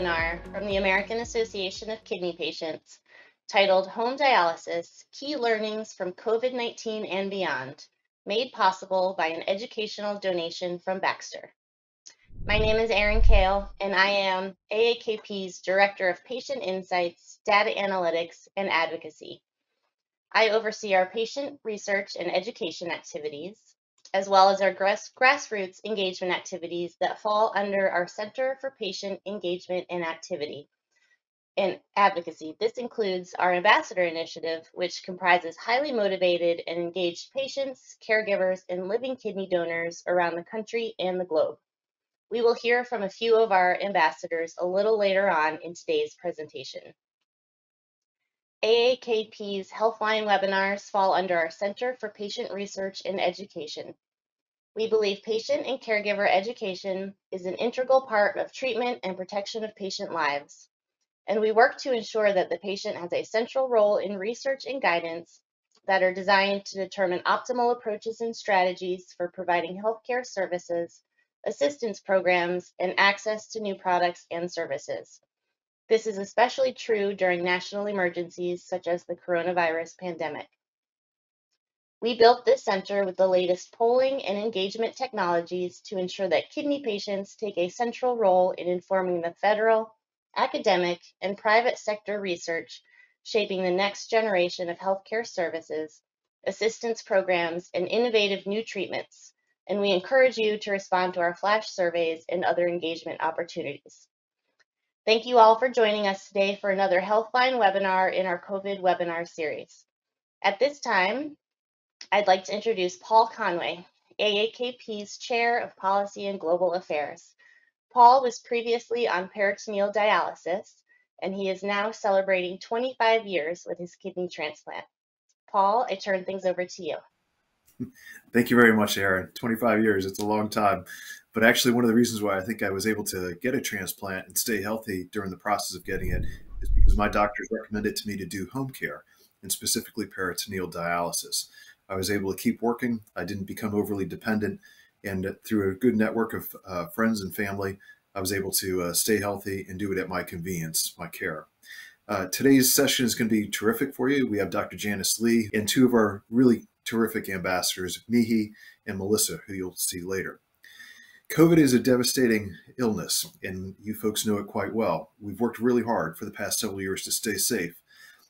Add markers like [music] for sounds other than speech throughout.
webinar from the American Association of Kidney Patients titled Home Dialysis, Key Learnings from COVID-19 and Beyond, made possible by an educational donation from Baxter. My name is Erin Kale, and I am AAKP's Director of Patient Insights, Data Analytics, and Advocacy. I oversee our patient research and education activities, as well as our grass, grassroots engagement activities that fall under our Center for Patient Engagement and Activity and Advocacy. This includes our Ambassador Initiative, which comprises highly motivated and engaged patients, caregivers, and living kidney donors around the country and the globe. We will hear from a few of our ambassadors a little later on in today's presentation. AAKP's Healthline webinars fall under our Center for Patient Research and Education. We believe patient and caregiver education is an integral part of treatment and protection of patient lives. And we work to ensure that the patient has a central role in research and guidance that are designed to determine optimal approaches and strategies for providing healthcare services, assistance programs, and access to new products and services. This is especially true during national emergencies such as the coronavirus pandemic. We built this center with the latest polling and engagement technologies to ensure that kidney patients take a central role in informing the federal, academic, and private sector research shaping the next generation of healthcare services, assistance programs, and innovative new treatments. And we encourage you to respond to our flash surveys and other engagement opportunities. Thank you all for joining us today for another Healthline webinar in our COVID webinar series. At this time, I'd like to introduce Paul Conway, AAKP's Chair of Policy and Global Affairs. Paul was previously on peritoneal dialysis, and he is now celebrating 25 years with his kidney transplant. Paul, I turn things over to you. [laughs] Thank you very much, Erin. 25 years, it's a long time. But actually, one of the reasons why I think I was able to get a transplant and stay healthy during the process of getting it is because my doctors recommended to me to do home care and specifically peritoneal dialysis. I was able to keep working. I didn't become overly dependent. And through a good network of uh, friends and family, I was able to uh, stay healthy and do it at my convenience, my care. Uh, today's session is going to be terrific for you. We have Dr. Janice Lea and two of our really terrific ambassadors, Mihi and Melissa, who you'll see later. COVID is a devastating illness, and you folks know it quite well. We've worked really hard for the past several years to stay safe.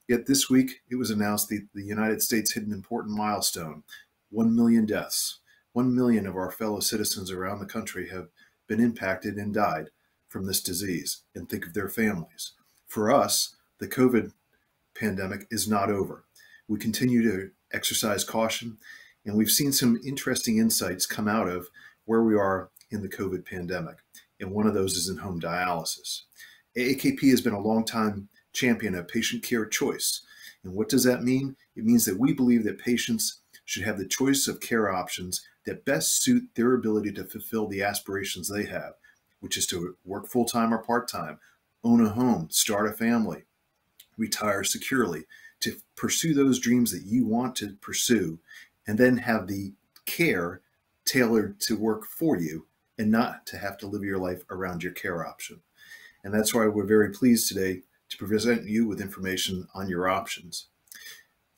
Yet this week, it was announced that the United States hit an important milestone 1 million deaths. 1 million of our fellow citizens around the country have been impacted and died from this disease, and think of their families. For us, the COVID pandemic is not over. We continue to exercise caution, and we've seen some interesting insights come out of where we are in the COVID pandemic. And one of those is in home dialysis. AAKP has been a long time champion of patient care choice. And what does that mean? It means that we believe that patients should have the choice of care options that best suit their ability to fulfill the aspirations they have, which is to work full time or part time, own a home, start a family, retire securely, to pursue those dreams that you want to pursue, and then have the care tailored to work for you and not to have to live your life around your care option. And that's why we're very pleased today to present you with information on your options.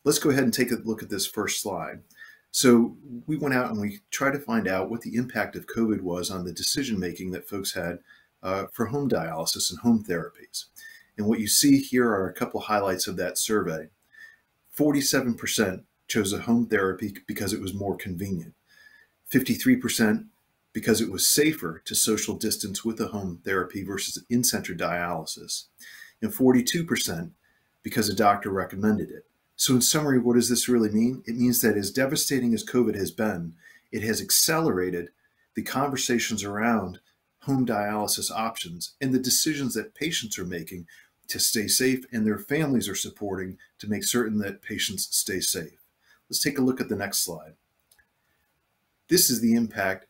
Let's go ahead and take a look at this first slide. So we went out and we tried to find out what the impact of COVID was on the decision making that folks had uh, for home dialysis and home therapies. And what you see here are a couple highlights of that survey. 47% chose a home therapy because it was more convenient. 53% because it was safer to social distance with a home therapy versus in-center dialysis, and 42% because a doctor recommended it. So in summary, what does this really mean? It means that as devastating as COVID has been, it has accelerated the conversations around home dialysis options and the decisions that patients are making to stay safe and their families are supporting to make certain that patients stay safe. Let's take a look at the next slide. This is the impact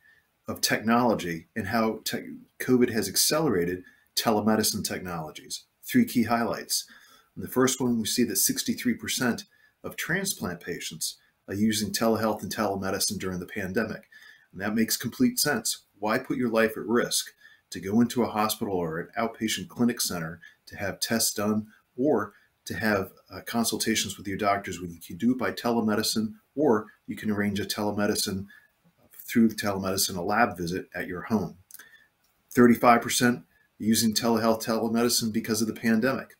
of technology and how te COVID has accelerated telemedicine technologies. Three key highlights. In the first one, we see that 63% of transplant patients are using telehealth and telemedicine during the pandemic. And that makes complete sense. Why put your life at risk to go into a hospital or an outpatient clinic center to have tests done or to have uh, consultations with your doctors you can do it by telemedicine or you can arrange a telemedicine through telemedicine, a lab visit at your home. 35% using telehealth telemedicine because of the pandemic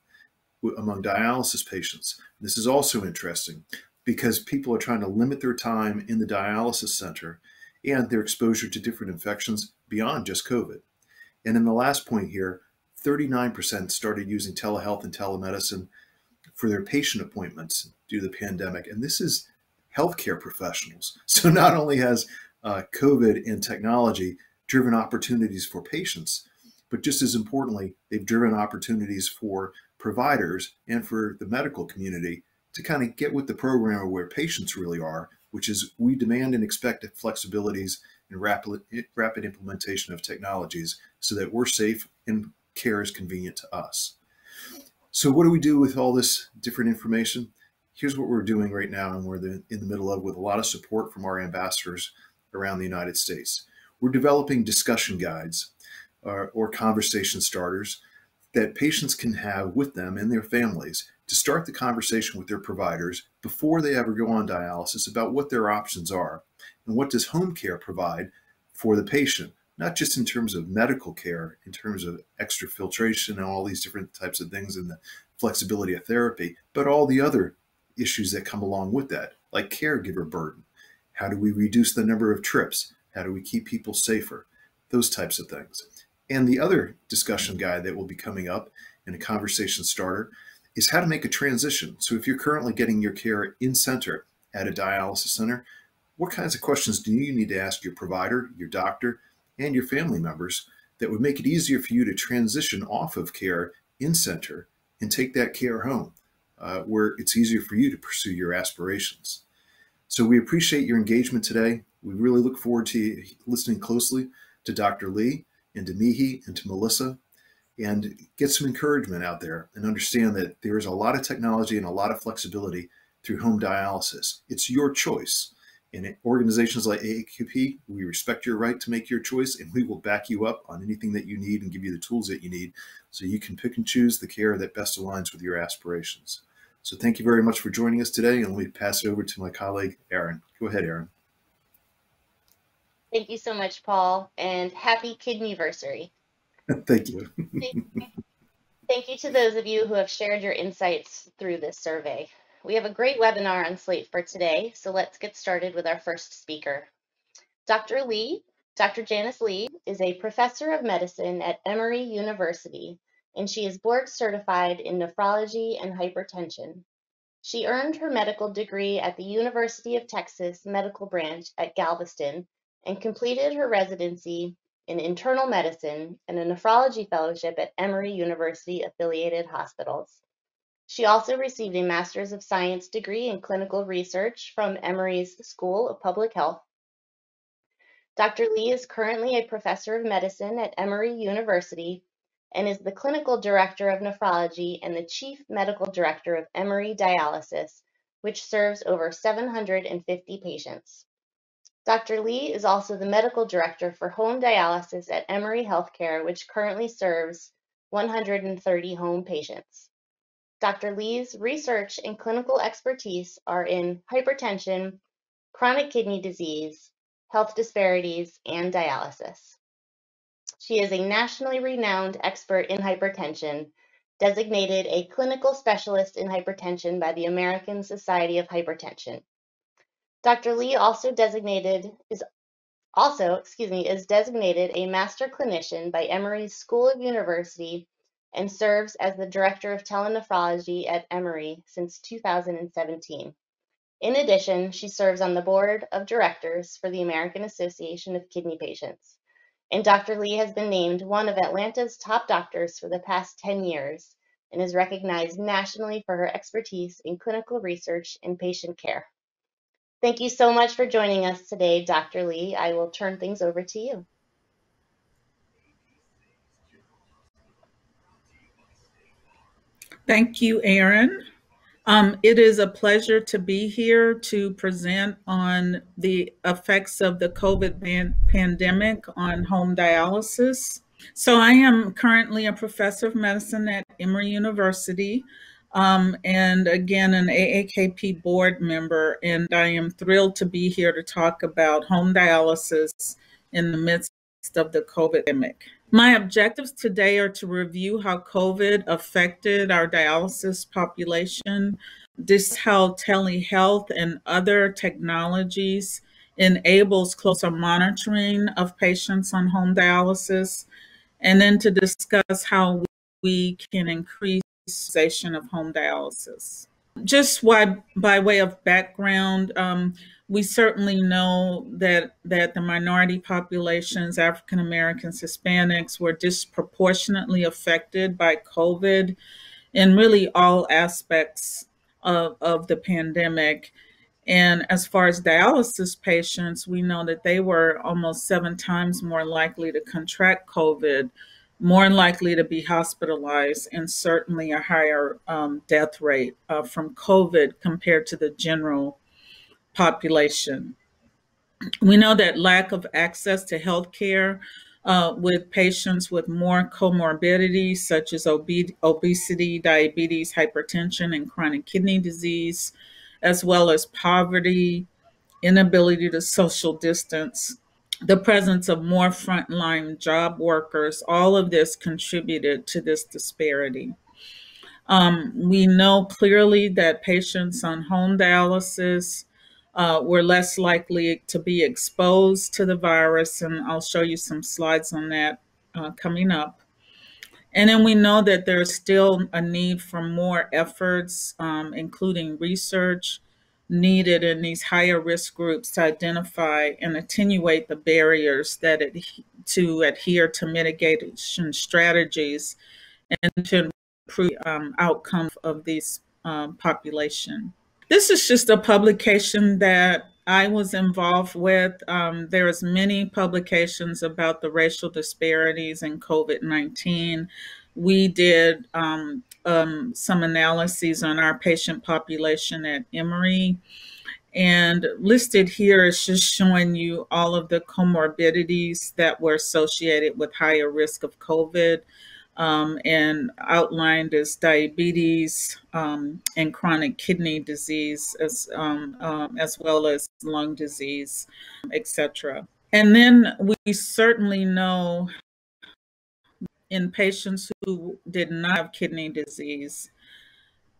among dialysis patients. This is also interesting because people are trying to limit their time in the dialysis center and their exposure to different infections beyond just COVID. And in the last point here, 39% started using telehealth and telemedicine for their patient appointments due to the pandemic. And this is healthcare professionals. [laughs] So not only has uh, COVID and technology driven opportunities for patients, but just as importantly, they've driven opportunities for providers and for the medical community to kind of get with the program where patients really are, which is we demand and expect flexibilities and rapid, rapid implementation of technologies so that we're safe and care is convenient to us. So what do we do with all this different information? Here's what we're doing right now, and we're in the middle of with a lot of support from our ambassadors around the United States. We're developing discussion guides or, uh, or conversation starters that patients can have with them and their families to start the conversation with their providers before they ever go on dialysis about what their options are and what does home care provide for the patient not just in terms of medical care in terms of extra filtration and all these different types of things and the flexibility of therapy but all the other issues that come along with that like caregiver burden. How do we reduce the number of trips? How do we keep people safer? Those types of things. And the other discussion guide that will be coming up in a conversation starter is how to make a transition. So if you're currently getting your care in center at a dialysis center, what kinds of questions do you need to ask your provider, your doctor, and your family members that would make it easier for you to transition off of care in center and take that care home, uh, where it's easier for you to pursue your aspirations. So we appreciate your engagement today. We really look forward to listening closely to Dr. Lea and to Mihi and to Melissa and get some encouragement out there and understand that there is a lot of technology and a lot of flexibility through home dialysis. It's your choice. In organizations like AAKP, we respect your right to make your choice and we will back you up on anything that you need and give you the tools that you need so you can pick and choose the care that best aligns with your aspirations. So thank you very much for joining us today. And let me pass it over to my colleague, Erin. Go ahead, Erin. Thank you so much, Paul, and happy kidneyversary. [laughs] Thank you. Thank you to those of you who have shared your insights through this survey. We have a great webinar on slate for today, so let's get started with our first speaker. Dr. Lea, Dr. Janice Lea is a professor of medicine at Emory University, and she is board certified in nephrology and hypertension. She earned her medical degree at the University of Texas Medical Branch at Galveston and completed her residency in internal medicine and a nephrology fellowship at Emory University affiliated hospitals. She also received a Master's of Science degree in clinical research from Emory's School of Public Health. Dr. Lea is currently a professor of medicine at Emory University and is the clinical director of nephrology and the chief medical director of Emory Dialysis, which serves over 750 patients. Dr. Lea is also the medical director for home dialysis at Emory Healthcare, which currently serves 130 home patients. Dr. Lea's research and clinical expertise are in hypertension, chronic kidney disease, health disparities, and dialysis. She is a nationally renowned expert in hypertension, designated a clinical specialist in hypertension by the American Society of Hypertension. Dr. Lea also designated is also, excuse me, is designated a master clinician by Emory's School of University and serves as the director of telenephrology at Emory since 2017. In addition, she serves on the board of directors for the American Association of Kidney Patients. And Dr. Lea has been named one of Atlanta's top doctors for the past 10 years and is recognized nationally for her expertise in clinical research and patient care. Thank you so much for joining us today, Dr. Lea. I will turn things over to you. Thank you, Erin. Um, it is a pleasure to be here to present on the effects of the COVID pandemic on home dialysis. So, I am currently a professor of medicine at Emory University. Um, and again, an AAKP board member, and I am thrilled to be here to talk about home dialysis in the midst of the COVID pandemic. My objectives today are to review how COVID affected our dialysis population, this how telehealth and other technologies enables closer monitoring of patients on home dialysis, and then to discuss how we can increase utilization of home dialysis. Just why, by way of background, um, we certainly know that that the minority populations, African Americans, Hispanics, were disproportionately affected by COVID in really all aspects of, of the pandemic. And as far as dialysis patients, we know that they were almost seven times more likely to contract COVID, more likely to be hospitalized, and certainly a higher um, death rate uh, from COVID compared to the general population. We know that lack of access to health care uh, with patients with more comorbidities such as obe- obesity, diabetes, hypertension, and chronic kidney disease, as well as poverty, inability to social distance, the presence of more frontline job workers, all of this contributed to this disparity. Um, we know clearly that patients on home dialysis uh, were less likely to be exposed to the virus. And I'll show you some slides on that uh, coming up. And then we know that there's still a need for more efforts, um, including research, needed in these higher risk groups to identify and attenuate the barriers that it, to adhere to mitigation strategies and to improve um, outcomes of these um, population. This is just a publication that I was involved with. Um, there's many publications about the racial disparities in COVID-19. We did um, um, some analyses on our patient population at Emory. And listed here is just showing you all of the comorbidities that were associated with higher risk of COVID um, and outlined as diabetes um, and chronic kidney disease, as um, um as well as lung disease, etc. And then we certainly know in patients who did not have kidney disease,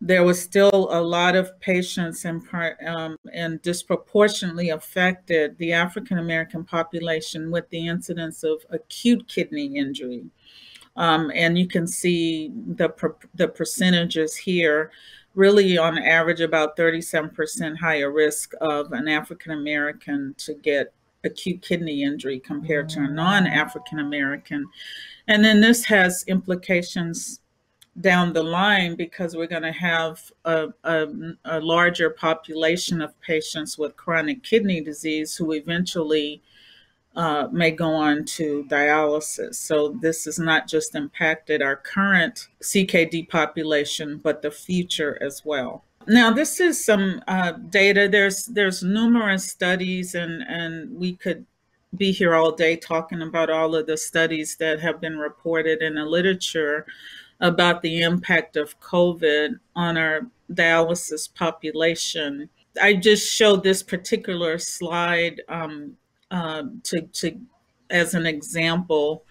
there was still a lot of patients and, um, and disproportionately affected the African American population with the incidence of acute kidney injury. Um, and you can see the, per, the percentages here, really on average about 37% higher risk of an African American to get acute kidney injury compared to a non-African American. And then this has implications down the line because we're going to have a, a, a, larger population of patients with chronic kidney disease who eventually uh, may go on to dialysis. So this has not just impacted our current CKD population, but the future as well. Now, this is some uh, data. There's there's numerous studies, and and we could be here all day talking about all of the studies that have been reported in the literature about the impact of COVID on our dialysis population. I just showed this particular slide um, um, to, to as an example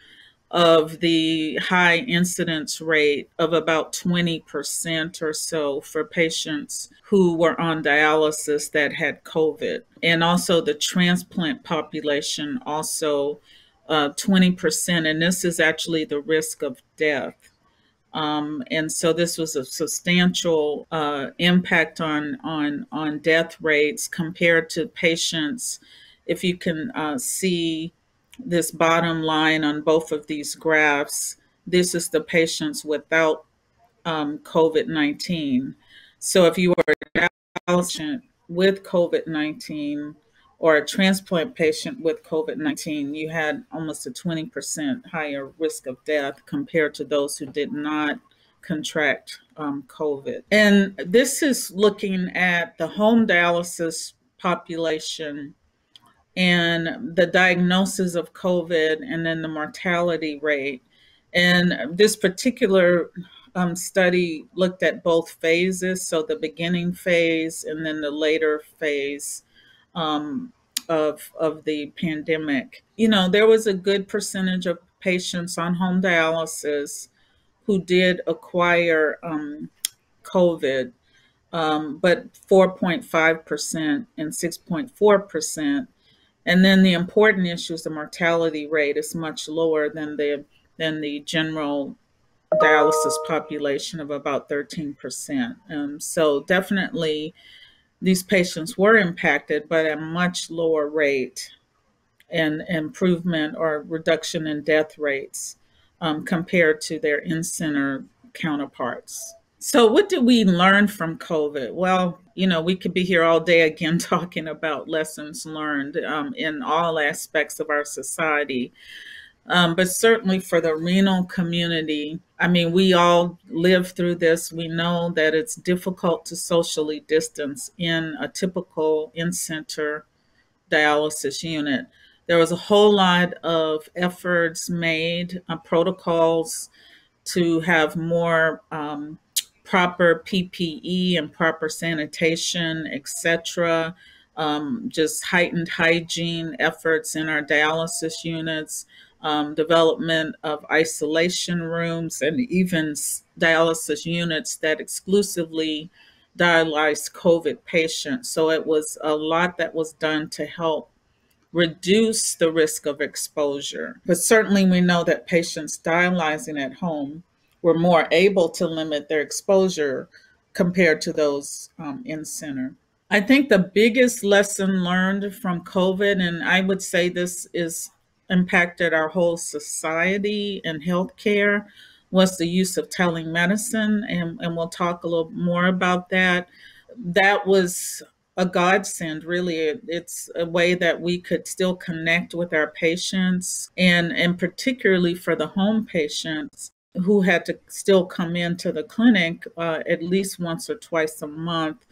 of the high incidence rate of about 20% or so for patients who were on dialysis that had COVID. And also the transplant population, also uh, 20%. And this is actually the risk of death. Um, and so this was a substantial uh, impact on, on, on death rates compared to patients if you can uh, see this bottom line on both of these graphs, this is the patients without um, COVID-19. So if you are a patient with COVID-19 or a transplant patient with COVID-19, you had almost a 20% higher risk of death compared to those who did not contract um, COVID. And this is looking at the home dialysis population and the diagnosis of COVID and then the mortality rate. And this particular um, study looked at both phases, so the beginning phase and then the later phase um, of, of the pandemic. You know, there was a good percentage of patients on home dialysis who did acquire um, COVID, um, but 4.5% and 6.4%. And then the important issue is the mortality rate is much lower than the than the general dialysis population of about 13%. Um, so definitely these patients were impacted, but at a much lower rate and improvement or reduction in death rates um, compared to their in-center counterparts. So what did we learn from COVID? Well, you know, we could be here all day again [laughs] talking about lessons learned um, in all aspects of our society. Um, but certainly for the renal community, I mean, we all live through this. We know that it's difficult to socially distance in a typical in center dialysis unit. There was a whole lot of efforts made, uh, protocols to have more um, proper PPE and proper sanitation, etc. Um, just heightened hygiene efforts in our dialysis units um, development of isolation rooms, and even dialysis units that exclusively dialyzed COVID patients. So it was a lot that was done to help reduce the risk of exposure. But certainly, we know that patients dialyzing at home were more able to limit their exposure compared to those um, in center. I think the biggest lesson learned from COVID, and I would say this is impacted our whole society and healthcare was the use of telemedicine, and, and we'll talk a little more about that. That was a godsend, really. It's a way that we could still connect with our patients, and, and particularly for the home patients who had to still come into the clinic uh, at least once or twice a month.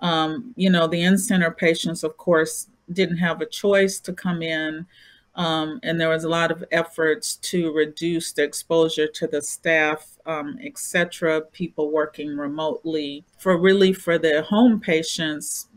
Um, you know, the in center patients, of course, didn't have a choice to come in um, and there was a lot of efforts to reduce the exposure to the staff, um, etc. People working remotely. For really for the home patients,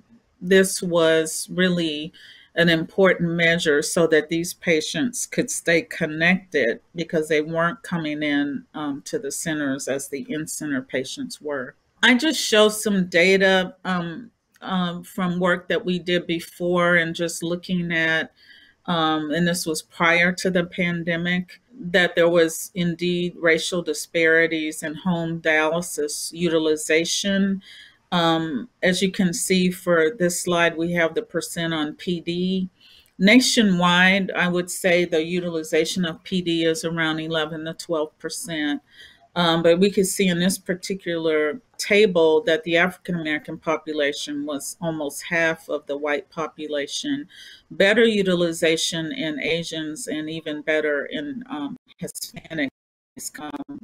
this was really an important measure so that these patients could stay connected because they weren't coming in um, to the centers as the in-center patients were. I just show some data um, um, from work that we did before and just looking at um, and this was prior to the pandemic, that there was indeed racial disparities in home dialysis utilization. Um, as you can see for this slide, we have the percent on PD. Nationwide, I would say the utilization of PD is around 11 to 12 percent. Um, but we could see in this particular table that the African American population was almost half of the white population, better utilization in Asians, and even better in um, Hispanics. Um,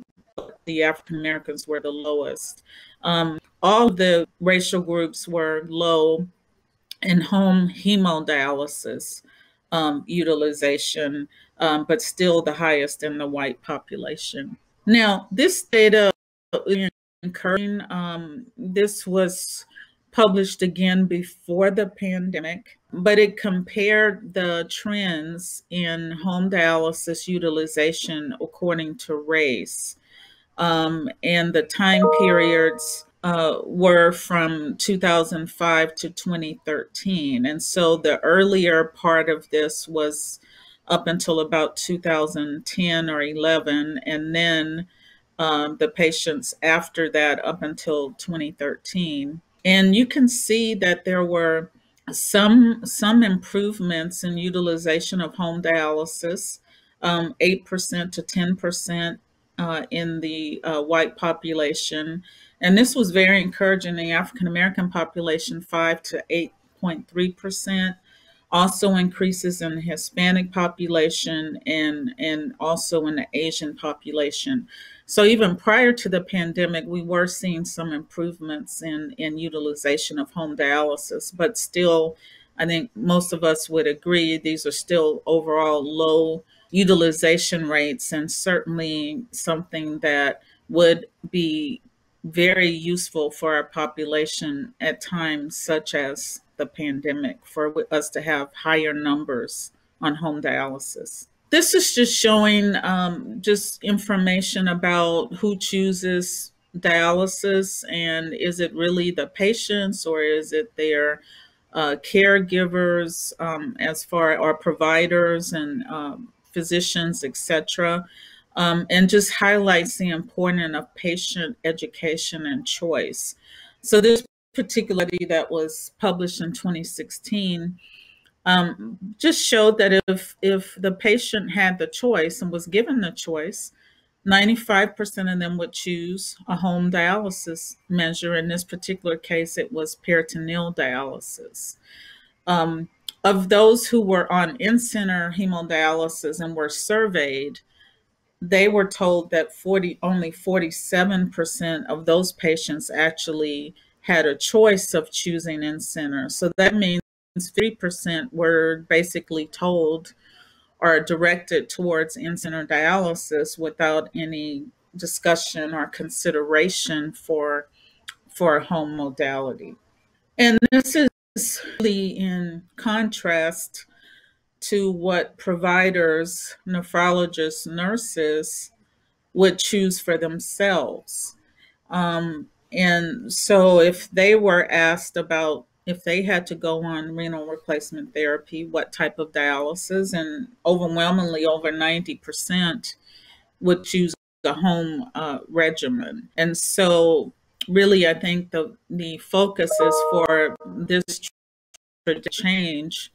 the African Americans were the lowest. Um, all the racial groups were low in home hemodialysis um, utilization, um, but still the highest in the white population. Now, this data. Um, this was published again before the pandemic, but it compared the trends in home dialysis utilization according to race. Um, and the time periods uh, were from 2005 to 2013. And so the earlier part of this was up until about 2010 or 11, and then um, the patients after that up until 2013. And you can see that there were some some improvements in utilization of home dialysis, um, 8% to 10% uh, in the uh, white population. And this was very encouraging in the African American population, 5 to 8.3% also increases in the Hispanic population and, and also in the Asian population. So even prior to the pandemic, we were seeing some improvements in, in utilization of home dialysis, but still, I think most of us would agree these are still overall low utilization rates and certainly something that would be very useful for our population at times such as the pandemic for us to have higher numbers on home dialysis. This is just showing um, just information about who chooses dialysis and is it really the patients or is it their uh, caregivers um, as far or providers and um, physicians, etc. Um, and just highlights the importance of patient education and choice. So this particular study that was published in 2016 um, just showed that if if the patient had the choice and was given the choice, 95% of them would choose a home dialysis measure. In this particular case, it was peritoneal dialysis. Um, of those who were on in-center hemodialysis and were surveyed, they were told that 40 only 47% of those patients actually had a choice of choosing in-center. So that means 3% were basically told or directed towards in-center dialysis without any discussion or consideration for for home modality. And this is really in contrast to what providers, nephrologists, nurses would choose for themselves. Um, and so if they were asked about if they had to go on renal replacement therapy, what type of dialysis, and overwhelmingly over 90% would choose a home uh, regimen. And so, really, I think the, the focus is for this change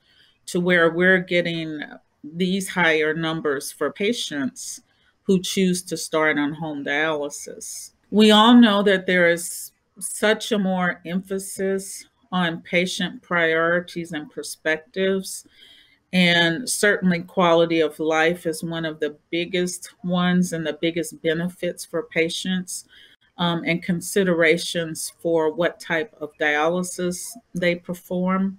to where we're getting these higher numbers for patients who choose to start on home dialysis. We all know that there is such a more emphasis on patient priorities and perspectives. And certainly, quality of life is one of the biggest ones and the biggest benefits for patients, um, and considerations for what type of dialysis they perform.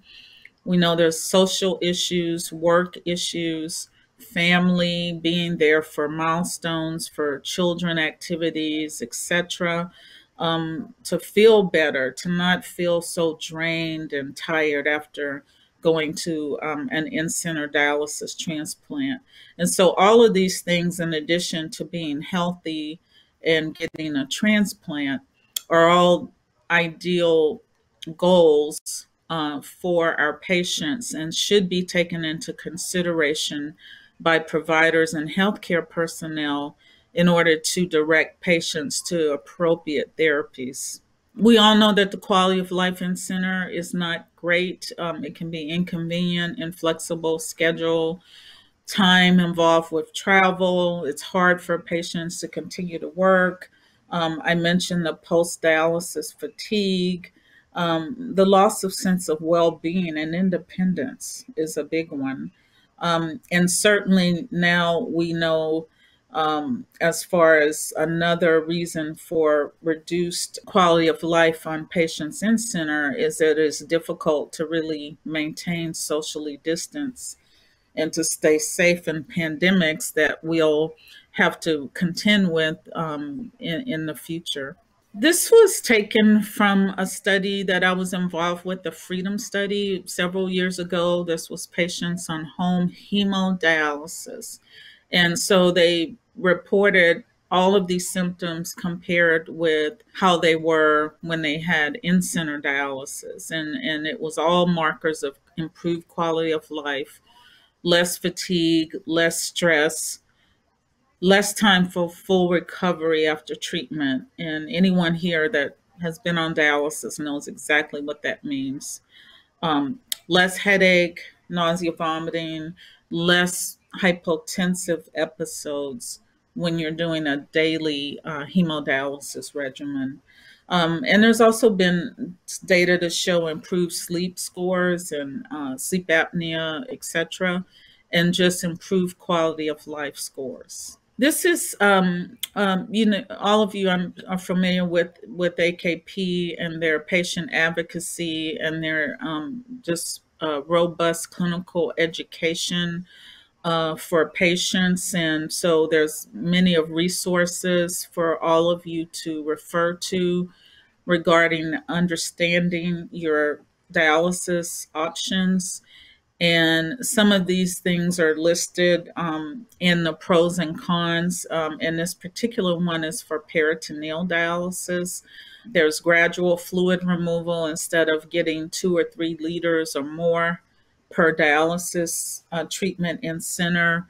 We know there's social issues, work issues, family, being there for milestones, for children activities, etc um, to feel better, to not feel so drained and tired after going to um, an in center dialysis transplant. And so, all of these things, in addition to being healthy and getting a transplant, are all ideal goals uh, for our patients and should be taken into consideration by providers and healthcare personnel in order to direct patients to appropriate therapies. We all know that the quality of life in center is not great. Um, it can be inconvenient, inflexible schedule, time involved with travel. It's hard for patients to continue to work. Um, I mentioned the post dialysis fatigue. Um, the loss of sense of well being and independence is a big one. Um, and certainly now we know um, as far as another reason for reduced quality of life on patients in center is that it is difficult to really maintain socially distance and to stay safe in pandemics that we'll have to contend with um, in, in the future. This was taken from a study that I was involved with, the Freedom Study, several years ago. This was patients on home hemodialysis. And so they reported all of these symptoms compared with how they were when they had in-center dialysis and and it was all markers of improved quality of life less fatigue less stress less time for full recovery after treatment and anyone here that has been on dialysis knows exactly what that means um, less headache nausea vomiting less hypotensive episodes when you're doing a daily uh, hemodialysis regimen. Um, and there's also been data to show improved sleep scores and uh, sleep apnea, etc., and just improved quality of life scores. This is, um, um, you know, all of you are familiar with with AKP and their patient advocacy and their um, just uh, robust clinical education uh, for patients. And so there's many of resources for all of you to refer to regarding understanding your dialysis options and some of these things are listed um, in the pros and cons. Um, and this particular one is for peritoneal dialysis. There's gradual fluid removal instead of getting two or three liters or more per dialysis uh, treatment in center.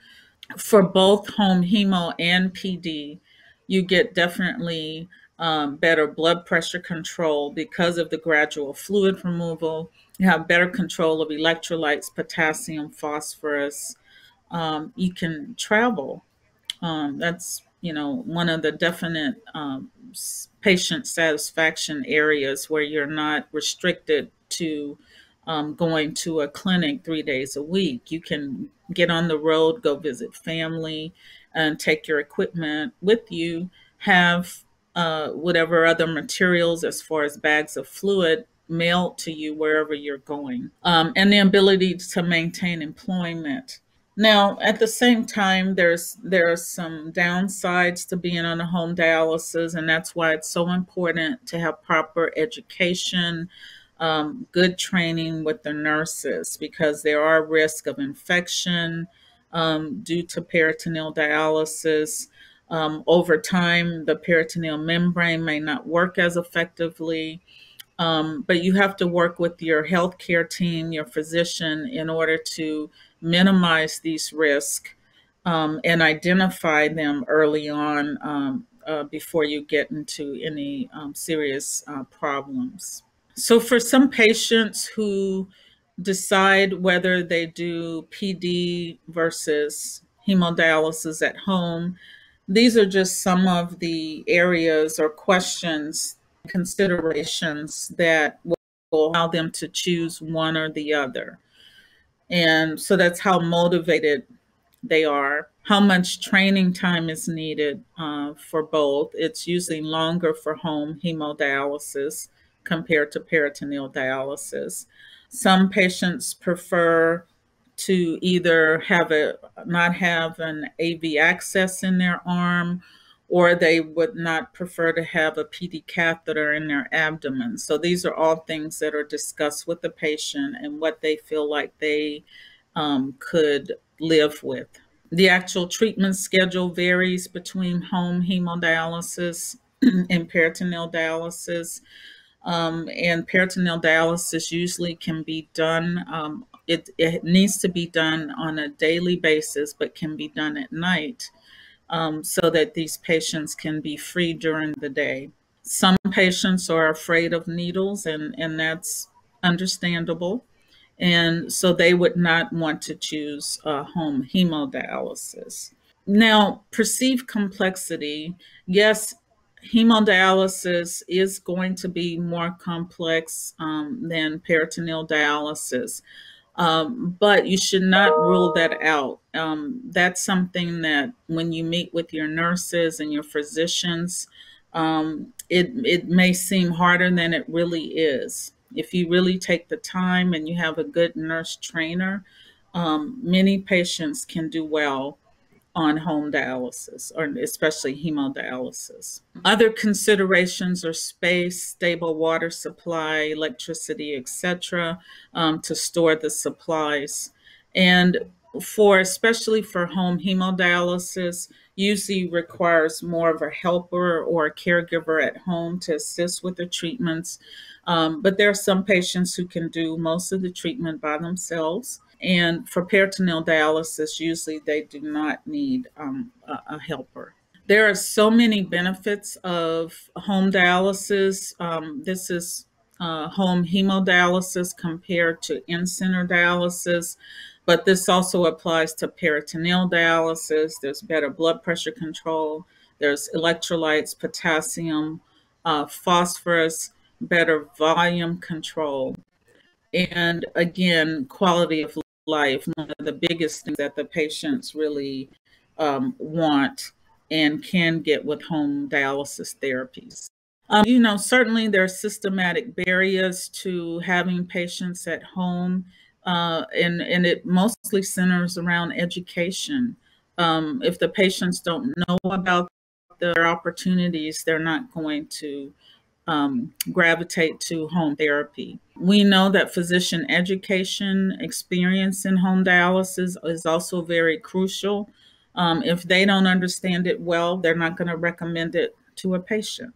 For both home hemo and PD, you get definitely um, better blood pressure control because of the gradual fluid removal you have better control of electrolytes, potassium, phosphorus. Um, you can travel. Um, that's you know one of the definite um, patient satisfaction areas where you're not restricted to um, going to a clinic three days a week. You can get on the road, go visit family, and take your equipment with you. Have uh, whatever other materials as far as bags of fluid mailed to you wherever you're going, um, and the ability to maintain employment. Now, at the same time, there's there are some downsides to being on a home dialysis, and that's why it's so important to have proper education, um, good training with the nurses, because there are risks of infection um, due to peritoneal dialysis. Um, over time, the peritoneal membrane may not work as effectively. Um, but you have to work with your healthcare team, your physician, in order to minimize these risks um, and identify them early on um, uh, before you get into any um, serious uh, problems. So, for some patients who decide whether they do PD versus hemodialysis at home, these are just some of the areas or questions considerations that will allow them to choose one or the other. And so that's how motivated they are, how much training time is needed uh, for both. It's usually longer for home hemodialysis compared to peritoneal dialysis. Some patients prefer to either have a not have an AV access in their arm or they would not prefer to have a PD catheter in their abdomen. So these are all things that are discussed with the patient and what they feel like they um, could live with. The actual treatment schedule varies between home hemodialysis [clears throat] and peritoneal dialysis. Um, and peritoneal dialysis usually can be done, um, it, it needs to be done on a daily basis, but can be done at night um, so that these patients can be free during the day. Some patients are afraid of needles, and, and that's understandable. And so they would not want to choose uh, home hemodialysis. Now, perceived complexity yes, hemodialysis is going to be more complex um, than peritoneal dialysis. Um, but you should not rule that out. Um, that's something that when you meet with your nurses and your physicians, um, it, it may seem harder than it really is. If you really take the time and you have a good nurse trainer, um, many patients can do well on home dialysis or especially hemodialysis. Other considerations are space, stable water supply, electricity, etc., um, to store the supplies. And for especially for home hemodialysis, usually requires more of a helper or a caregiver at home to assist with the treatments. Um, but there are some patients who can do most of the treatment by themselves. And for peritoneal dialysis, usually they do not need um, a, a, helper. There are so many benefits of home dialysis. Um, this is uh, home hemodialysis compared to in center dialysis, but this also applies to peritoneal dialysis. There's better blood pressure control, there's electrolytes, potassium, uh, phosphorus, better volume control and again quality of life, one of the biggest things that the patients really um, want and can get with home dialysis therapies. Um, you know, certainly there are systematic barriers to having patients at home, uh, and, and it mostly centers around education. Um, if the patients don't know about their opportunities, they're not going to um, gravitate to home therapy. We know that physician education experience in home dialysis is also very crucial. Um, if they don't understand it well, they're not going to recommend it to a patient.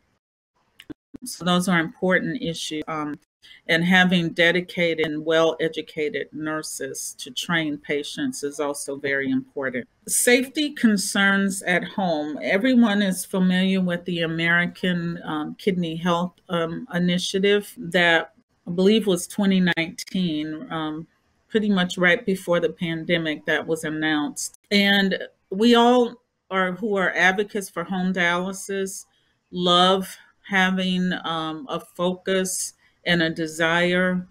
So those are important issues. Um, and having dedicated and well educated nurses to train patients is also very important. Safety concerns at home. Everyone is familiar with the American um, Kidney Health um, Initiative that I believe was 2019, um, pretty much right before the pandemic that was announced. And we all are who are advocates for home dialysis love having um, a focus and a desire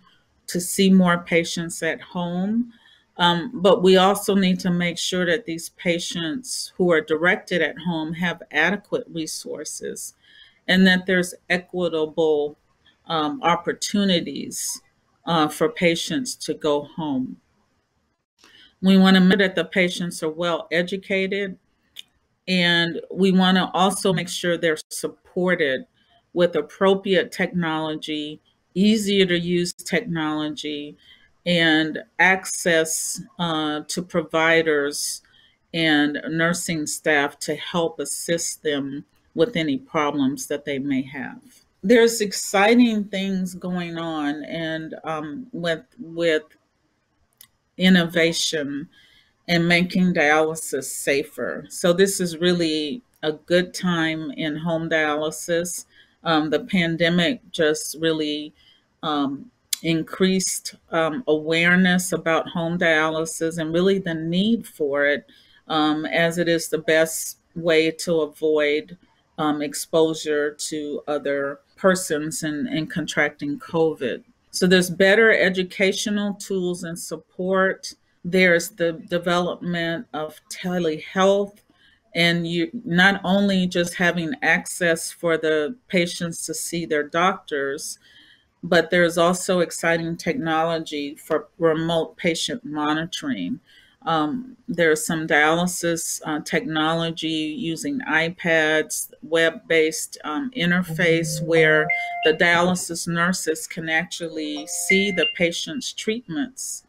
to see more patients at home. Um, but we also need to make sure that these patients who are directed at home have adequate resources and that there's equitable um, opportunities uh, for patients to go home. We want to make sure that the patients are well educated and we want to also make sure they're supported with appropriate technology easier to use technology and access uh, to providers and nursing staff to help assist them with any problems that they may have. There's exciting things going on and um, with with innovation and making dialysis safer. So this is really a good time in home dialysis. Um, the pandemic just really um, increased um, awareness about home dialysis and really the need for it, um, as it is the best way to avoid um, exposure to other persons and, and contracting COVID. So there's better educational tools and support. There's the development of telehealth and you not only just having access for the patients to see their doctors, but there's also exciting technology for remote patient monitoring. Um, there's some dialysis uh, technology using iPads, web based um, interface where the dialysis nurses can actually see the patient's treatments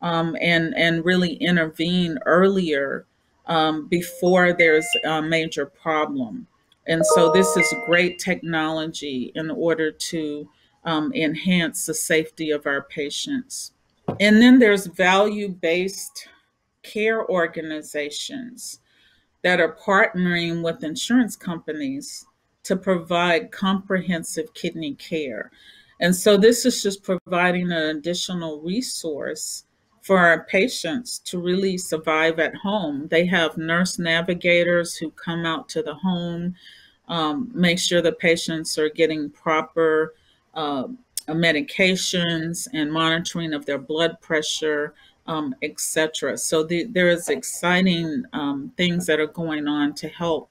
um, and, and really intervene earlier um, before there's a major problem. And so, this is great technology in order to um, enhance the safety of our patients. And then there's value based care organizations that are partnering with insurance companies to provide comprehensive kidney care. And so this is just providing an additional resource for our patients to really survive at home. They have nurse navigators who come out to the home, um, make sure the patients are getting proper uh, medications and monitoring of their blood pressure, um, etc. So the, there is exciting um, things that are going on to help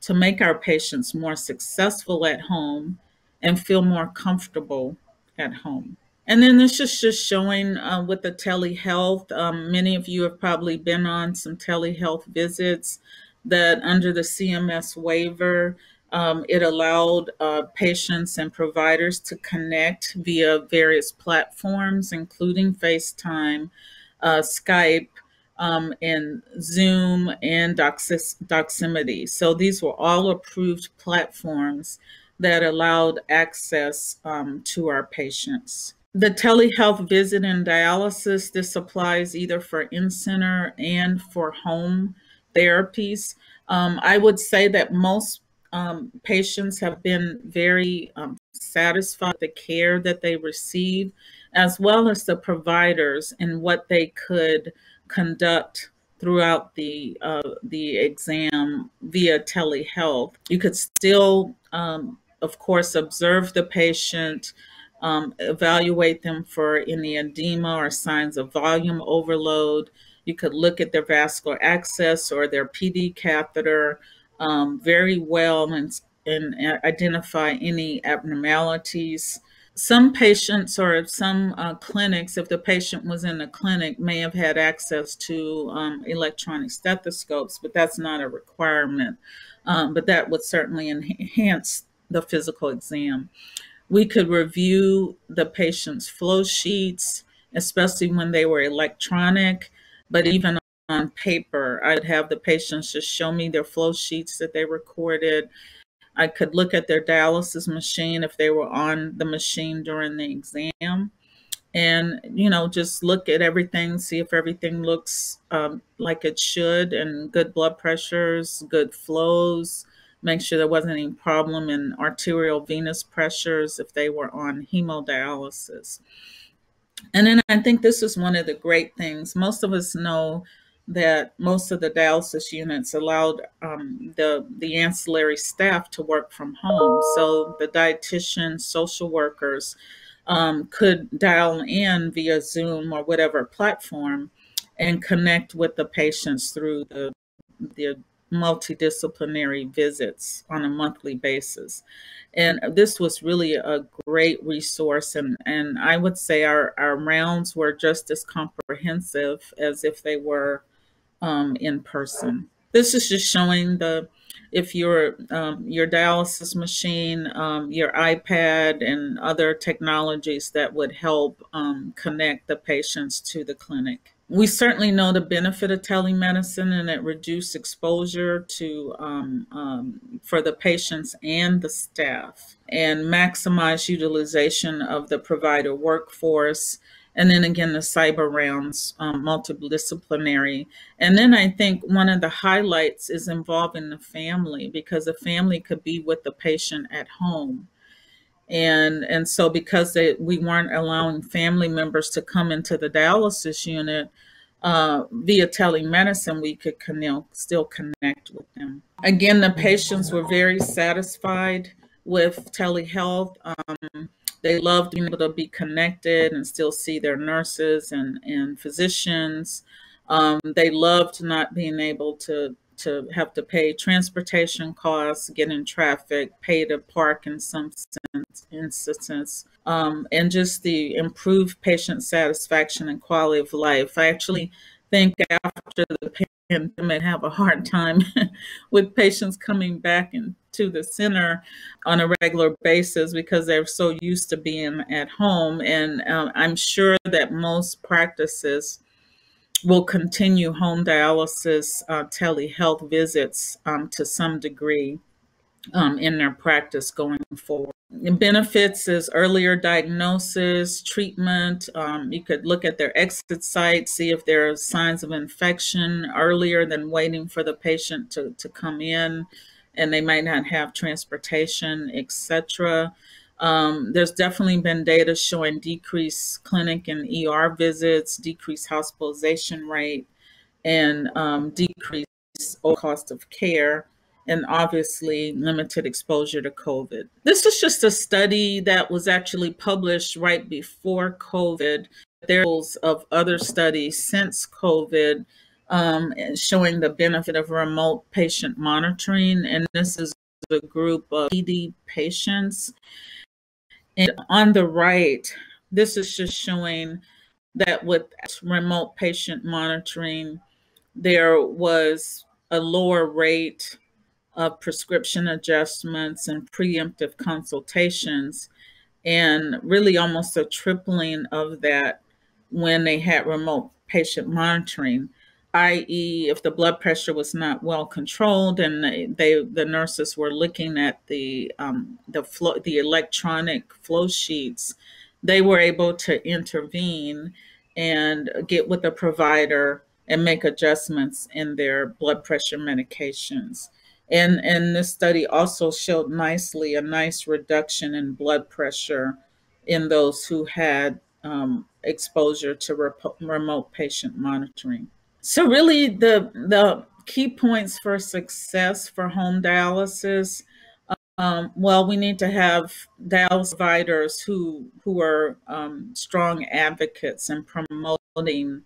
to make our patients more successful at home and feel more comfortable at home. And then this is just showing uh, with the telehealth. Um, many of you have probably been on some telehealth visits that under the CMS waiver, um, it allowed uh, patients and providers to connect via various platforms, including FaceTime, uh, Skype, um, and Zoom and Doximity. So these were all approved platforms that allowed access um, to our patients. The telehealth visit and dialysis, this applies either for in-center and for home therapies. Um, I would say that most um, patients have been very um, satisfied with the care that they receive, as well as the providers and what they could conduct throughout the uh, the exam via telehealth. You could still, um, of course, observe the patient, um, evaluate them for any edema or signs of volume overload. You could look at their vascular access or their PD catheter um, very well and, and identify any abnormalities. Some patients or some uh, clinics, if the patient was in a clinic, may have had access to um, electronic stethoscopes, but that's not a requirement. Um, but that would certainly enhance the physical exam. We could review the patient's flow sheets, especially when they were electronic, but even on paper. I'd have the patients just show me their flow sheets that they recorded. I could look at their dialysis machine if they were on the machine during the exam and you know just look at everything see if everything looks um, like it should and good blood pressures good flows make sure there wasn't any problem in arterial venous pressures if they were on hemodialysis and then i think this is one of the great things most of us know that most of the dialysis units allowed um, the the ancillary staff to work from home. So the dietitians, social workers um, could dial in via Zoom or whatever platform and connect with the patients through the the multidisciplinary visits on a monthly basis. And this was really a great resource. And, and I would say our, our rounds were just as comprehensive as if they were um, in person. This is just showing the if your um, your dialysis machine, um, your iPad, and other technologies that would help um, connect the patients to the clinic. We certainly know the benefit of telemedicine and it reduced exposure to um, um, for the patients and the staff, and maximize utilization of the provider workforce. And then again the cyber rounds um, multidisciplinary. And then i think one of the highlights is involving the family because the family could be with the patient at home and and so because they, we weren't allowing family members to come into the dialysis unit uh, via telemedicine we could connect, still connect with them again the patients were very satisfied with telehealth um, they loved being able to be connected and still see their nurses and, and physicians. Um, they loved not being able to to have to pay transportation costs, get in traffic, pay to park in some sense, instances, um, and just the improved patient satisfaction and quality of life. I actually think after the pandemic have a hard time [laughs] with patients coming back into the center on a regular basis because they're so used to being at home. And um, I'm sure that most practices will continue home dialysis uh, telehealth visits um, to some degree um, in their practice going forward. The benefits is earlier diagnosis, treatment. Um, you could look at their exit site, see if there are signs of infection earlier than waiting for the patient to, to come in, and they might not have transportation, etc. Um, there's definitely been data showing decreased clinic and ER visits, decreased hospitalization rate, and um, decreased cost of care and obviously limited exposure to COVID. This is just a study that was actually published right before COVID. There's of other studies since COVID um, showing the benefit of remote patient monitoring, and this is a group of PD patients. And on the right, this is just showing that with remote patient monitoring, there was a lower rate of prescription adjustments and preemptive consultations, and really almost a tripling of that when they had remote patient monitoring i.e., if the blood pressure was not well controlled and they, they the nurses were looking at the um, the flow, the electronic flow sheets, they were able to intervene and get with the provider and make adjustments in their blood pressure medications. And, and this study also showed nicely a nice reduction in blood pressure in those who had um, exposure to remote patient monitoring. So really the, the key points for success for home dialysis, um, well, we need to have dialysis providers who, who are um, strong advocates in promoting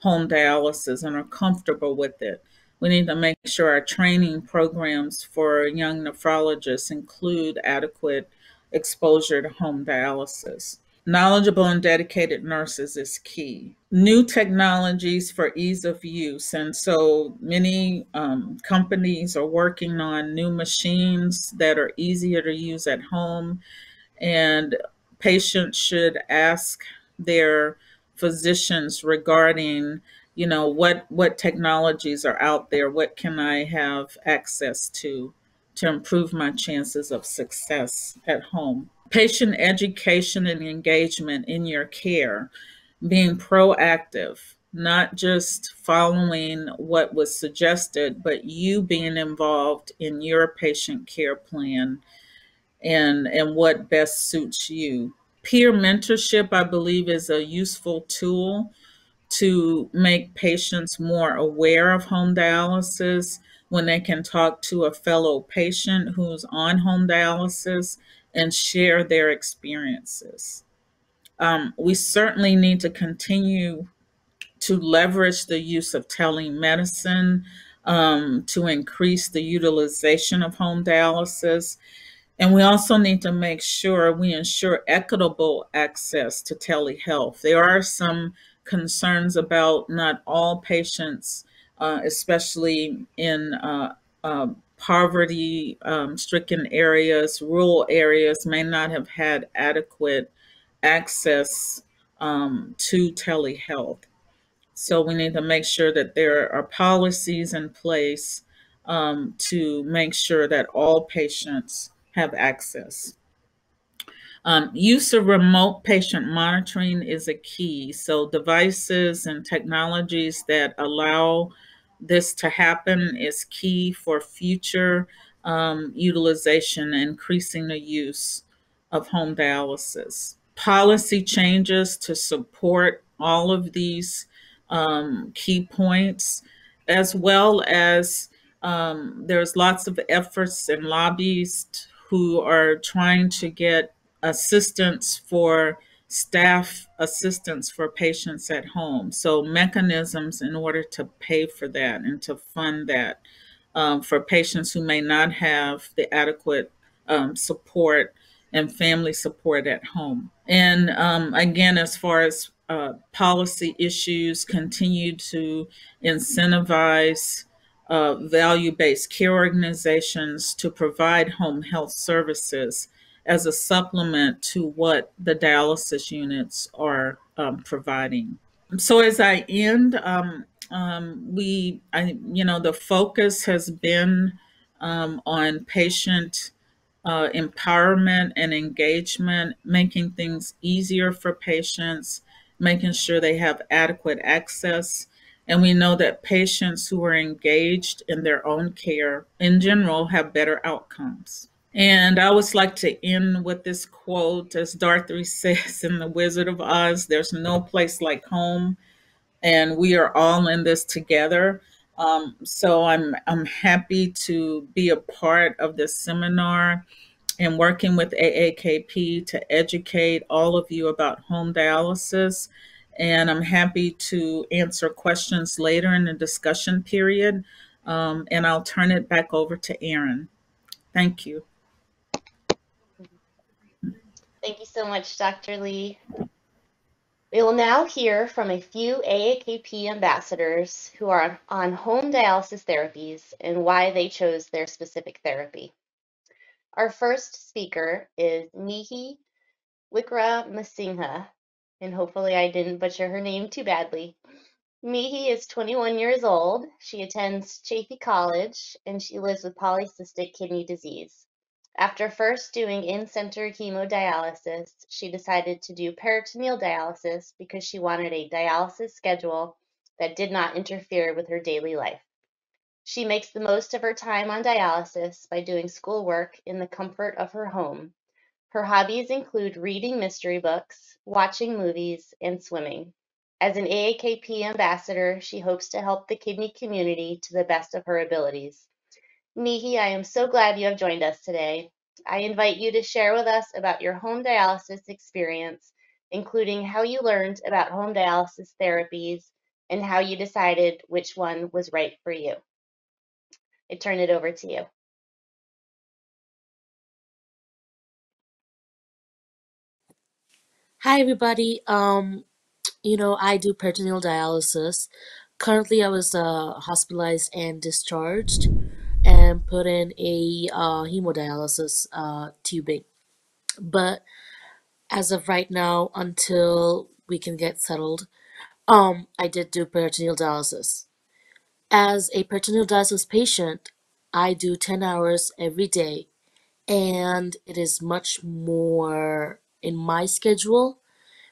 home dialysis and are comfortable with it. we need to make sure our training programs for young nephrologists include adequate exposure to home dialysis. Knowledgeable and dedicated nurses is key. New technologies for ease of use. And so many um, companies are working on new machines that are easier to use at home. And patients should ask their physicians regarding you know what what technologies are out there what can i have access to to improve my chances of success at home patient education and engagement in your care being proactive not just following what was suggested but you being involved in your patient care plan and and what best suits you. Peer mentorship i believe is a useful tool to make patients more aware of home dialysis when they can talk to a fellow patient who's on home dialysis and share their experiences. Um, we certainly need to continue to leverage the use of telemedicine um, to increase the utilization of home dialysis. And we also need to make sure we ensure equitable access to telehealth. There are some concerns about not all patients, uh, especially in uh, uh, poverty um, stricken areas, rural areas, may not have had adequate access um, to telehealth. So we need to make sure that there are policies in place um, to make sure that all patients have access. Um, use of remote patient monitoring is a key. So, devices and technologies that allow this to happen is key for future um, utilization, increasing the use of home dialysis. Policy changes to support all of these um, key points, as well as um, there's lots of efforts and lobbyists who are trying to get assistance for staff assistance for patients at home. So mechanisms in order to pay for that and to fund that um, for patients who may not have the adequate um, support and family support at home. And um, again, as far as uh, policy issues, continue to incentivize uh, value based care organizations to provide home health services as a supplement to what the dialysis units are um, providing. So as I end, um, um, we, I, you know, the focus has been um, on patient uh, empowerment and engagement, making things easier for patients, making sure they have adequate access. And we know that patients who are engaged in their own care in general have better outcomes. And I always like to end with this quote, as Dorothy [laughs] says in The Wizard of Oz there's no place like home, and we are all in this together. Um, so I'm, I'm happy to be a part of this seminar and working with AAKP to educate all of you about home dialysis. And I'm happy to answer questions later in the discussion period. Um, and I'll turn it back over to Erin. Thank you. Thank you so much, Dr. Lea. We will now hear from a few AAKP ambassadors who are on home dialysis therapies and why they chose their specific therapy. Our first speaker is Mihi Wickramasinghe, and hopefully I didn't butcher her name too badly. Mihi is 21 years old. She attends Chaffey College and she lives with polycystic kidney disease. After first doing in-center hemodialysis, she decided to do peritoneal dialysis because she wanted a dialysis schedule that did not interfere with her daily life. She makes the most of her time on dialysis by doing schoolwork in the comfort of her home. Her hobbies include reading mystery books, watching movies, and swimming. As an AAKP ambassador, she hopes to help the kidney community to the best of her abilities. Mihi, I am so glad you have joined us today. I invite you to share with us about your home dialysis experience, including how you learned about home dialysis therapies and how you decided which one was right for you. I turn it over to you. Hi, everybody. Um, you know, I do peritoneal dialysis. Currently, I was uh, hospitalized and discharged and put in a uh, hemodialysis uh, tubing. But as of right now, until we can get settled, um, I did do peritoneal dialysis. As a peritoneal dialysis patient, I do 10 hours every day, and it is much more in my schedule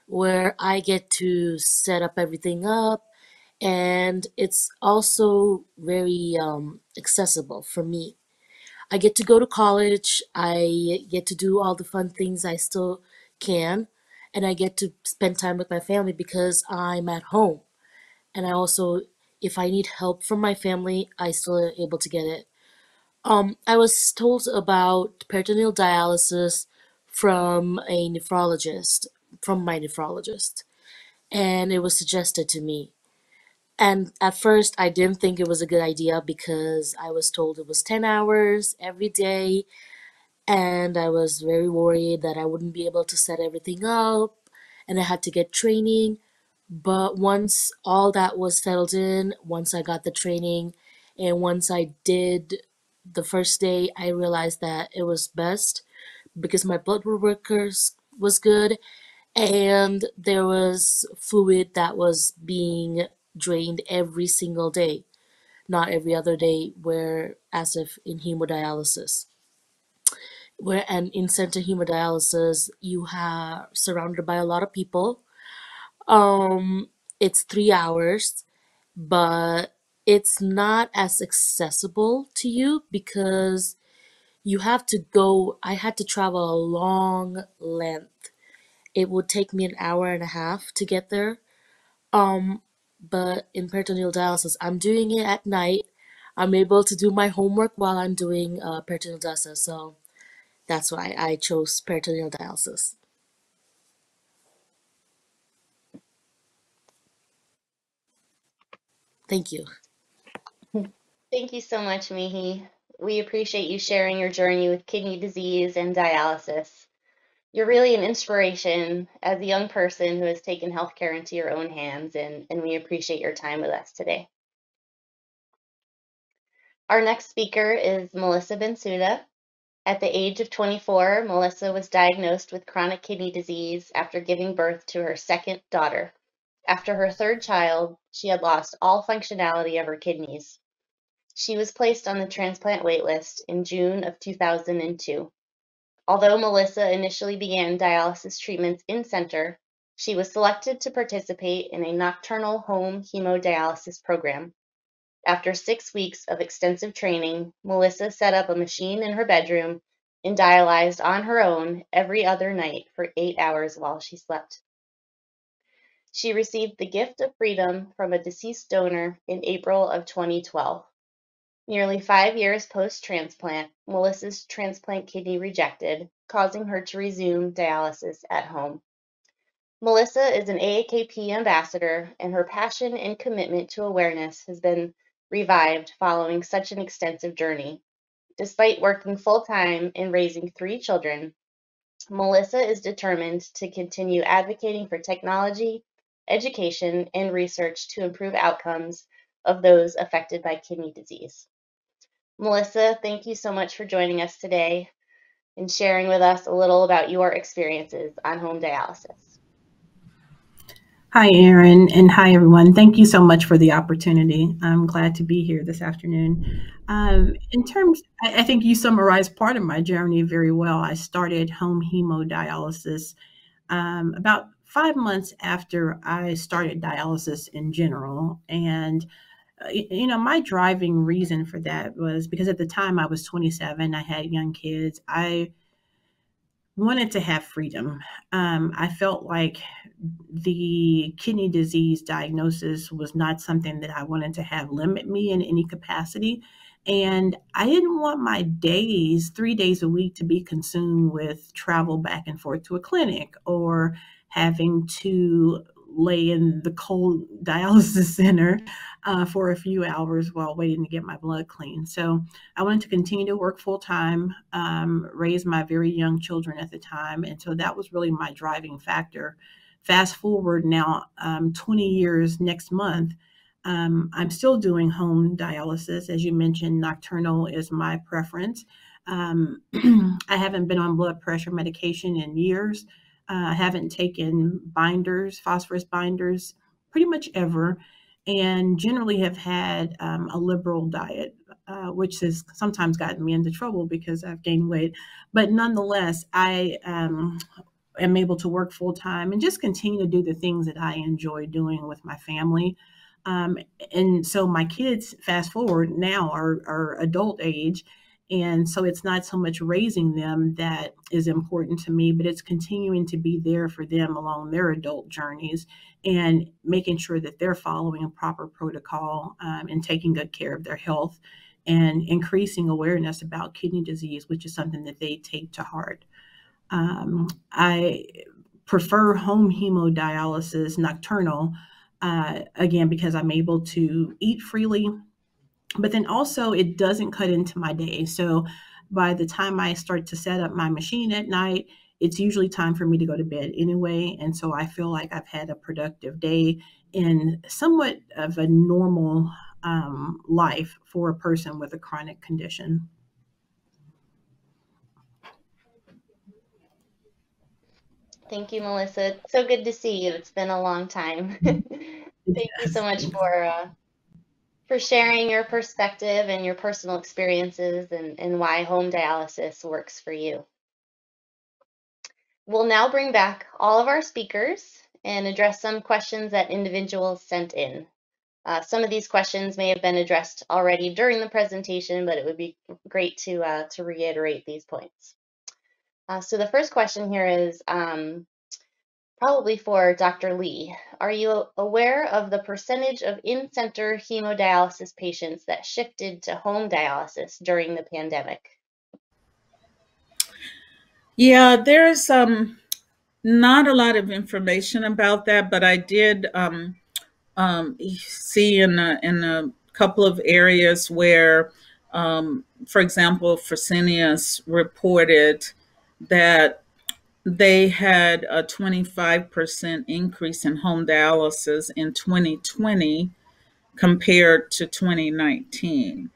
where I get to set up everything up and it's also very um, accessible for me. I get to go to college, I get to do all the fun things I still can, and I get to spend time with my family because I'm at home. And I also, if I need help from my family, I still able to get it. Um, I was told about peritoneal dialysis from a nephrologist, from my nephrologist, and it was suggested to me. And at first, I didn't think it was a good idea because I was told it was 10 hours every day, and I was very worried that I wouldn't be able to set everything up, and I had to get training. But once all that was settled in, once I got the training, and once I did the first day, I realized that it was best because my blood workers was good and there was fluid that was being drained every single day, not every other day, where as if in hemodialysis. Where and in center hemodialysis, you have surrounded by a lot of people. Um, it's three hours, but it's not as accessible to you because you have to go. I had to travel a long length. It would take me an hour and a half to get there. Um, but in peritoneal dialysis, I'm doing it at night. I'm able to do my homework while I'm doing uh, peritoneal dialysis, so that's why I chose peritoneal dialysis. Thank you. Thank you so much, Mihi. We appreciate you sharing your journey with kidney disease and dialysis. You're really an inspiration as a young person who has taken healthcare into your own hands, and, and we appreciate your time with us today. Our next speaker is Melissa Bensouda. At the age of 24, Melissa was diagnosed with chronic kidney disease after giving birth to her second daughter. After her third child, she had lost all functionality of her kidneys. She was placed on the transplant waitlist in June of 2002. Although Melissa initially began dialysis treatments in center, she was selected to participate in a nocturnal home hemodialysis program. After six weeks of extensive training, Melissa set up a machine in her bedroom and dialyzed on her own every other night for eight hours while she slept. She received the gift of freedom from a deceased donor in April of 2012. Nearly five years post transplant, Melissa's transplant kidney rejected, causing her to resume dialysis at home. Melissa is an AAKP ambassador, and her passion and commitment to awareness has been revived following such an extensive journey. Despite working full time and raising three children, Melissa is determined to continue advocating for technology, education, and research to improve outcomes of those affected by kidney disease. Melissa, thank you so much for joining us today and sharing with us a little about your experiences on home dialysis. Hi, Erin, and hi, everyone. Thank you so much for the opportunity. I'm glad to be here this afternoon. Um, in terms, I, I, think you summarized part of my journey very well. I started home hemodialysis um, about five months after I started dialysis in general. And you know, my driving reason for that was because at the time I was 27, I had young kids. I wanted to have freedom. Um, I felt like the kidney disease diagnosis was not something that I wanted to have limit me in any capacity. And I didn't want my days, three days a week, to be consumed with travel back and forth to a clinic or having to lay in the cold [laughs] dialysis center uh, for a few hours while waiting to get my blood clean. So I wanted to continue to work full time, um, raise my very young children at the time. And so that was really my driving factor. Fast forward now, um, 20 years next month. Um, I'm still doing home dialysis. As you mentioned, nocturnal is my preference. Um, [clears throat] I haven't been on blood pressure medication in years. Uh, I haven't taken binders, phosphorus binders, pretty much ever, and generally have had um, a liberal diet, uh, which has sometimes gotten me into trouble because I've gained weight. But nonetheless, I um, am able to work full time and just continue to do the things that I enjoy doing with my family. Um, and so my kids, fast forward now, are, are adult age and so it's not so much raising them that is important to me, but it's continuing to be there for them along their adult journeys and making sure that they're following a proper protocol um, and taking good care of their health and increasing awareness about kidney disease, which is something that they take to heart. Um, I prefer home hemodialysis nocturnal, uh, again, because I'm able to eat freely but then also it doesn't cut into my day. So by the time I start to set up my machine at night, it's usually time for me to go to bed anyway. And so I feel like I've had a productive day in somewhat of a normal um, life for a person with a chronic condition. Thank you, Melissa. It's so good to see you. It's been a long time. [laughs] Thank you so much for uh, for sharing your perspective and your personal experiences and, and why home dialysis works for you. We'll now bring back all of our speakers and address some questions that individuals sent in. Uh, some of these questions may have been addressed already during the presentation, but it would be great to, uh, to reiterate these points. Uh, so the first question here is, um, probably for Dr. Lea. Are you aware of the percentage of in-center hemodialysis patients that shifted to home dialysis during the pandemic? Yeah, there's um, not a lot of information about that, but I did um, um, see in a, in a couple of areas where, um, for example, Fresenius reported that they had a 25% increase in home dialysis in 2020 compared to 2019.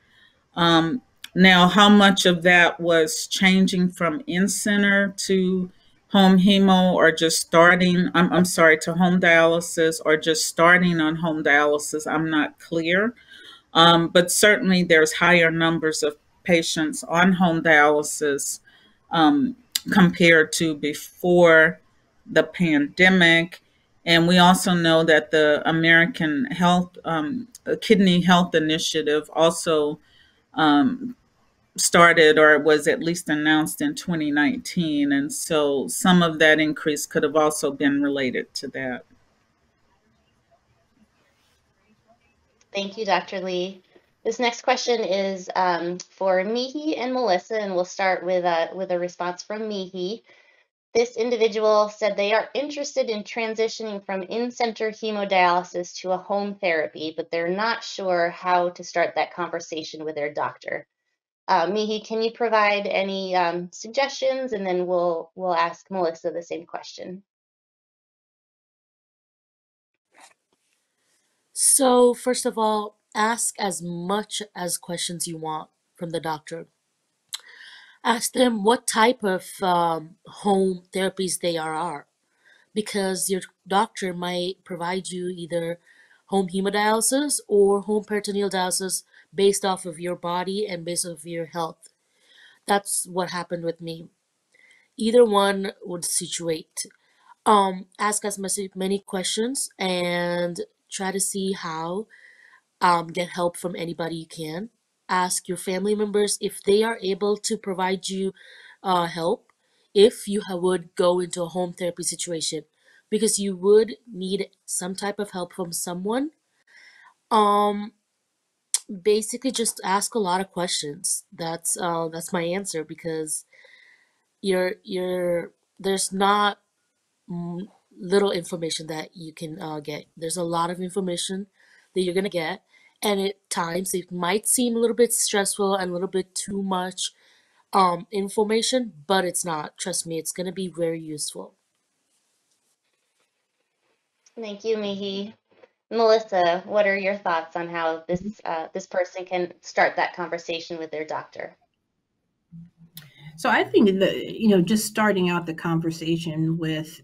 Um, now, how much of that was changing from in center to home hemo or just starting, I'm, I'm sorry, to home dialysis or just starting on home dialysis? I'm not clear. Um, but certainly there's higher numbers of patients on home dialysis um, compared to before the pandemic. And we also know that the American Health um, Kidney Health Initiative also um, started or was at least announced in 2019. And so some of that increase could have also been related to that. Thank you, Dr. Lea. This next question is um, for Mihi and Melissa, and we'll start with a, with a response from Mihi. This individual said they are interested in transitioning from in-center hemodialysis to a home therapy, but they're not sure how to start that conversation with their doctor. Uh, Mihi, can you provide any um, suggestions, and then we'll we'll ask Melissa the same question. So first of all, Ask as much as questions you want from the doctor. Ask them what type of um, home therapies they are, are, because your doctor might provide you either home hemodialysis or home peritoneal dialysis based off of your body and based off of your health. That's what happened with me. Either one would situate. Um, ask as many questions and try to see how um, get help from anybody you can. Ask your family members if they are able to provide you uh, help if you would go into a home therapy situation because you would need some type of help from someone. Um, basically, just ask a lot of questions. That's uh, that's my answer because you're you're there's not little information that you can uh, get. There's a lot of information that you're gonna get and at times it might seem a little bit stressful and a little bit too much um, information, but it's not. Trust me, it's going to be very useful. Thank you, Mihi. Melissa, what are your thoughts on how this uh, this person can start that conversation with their doctor? So I think that you know, just starting out the conversation with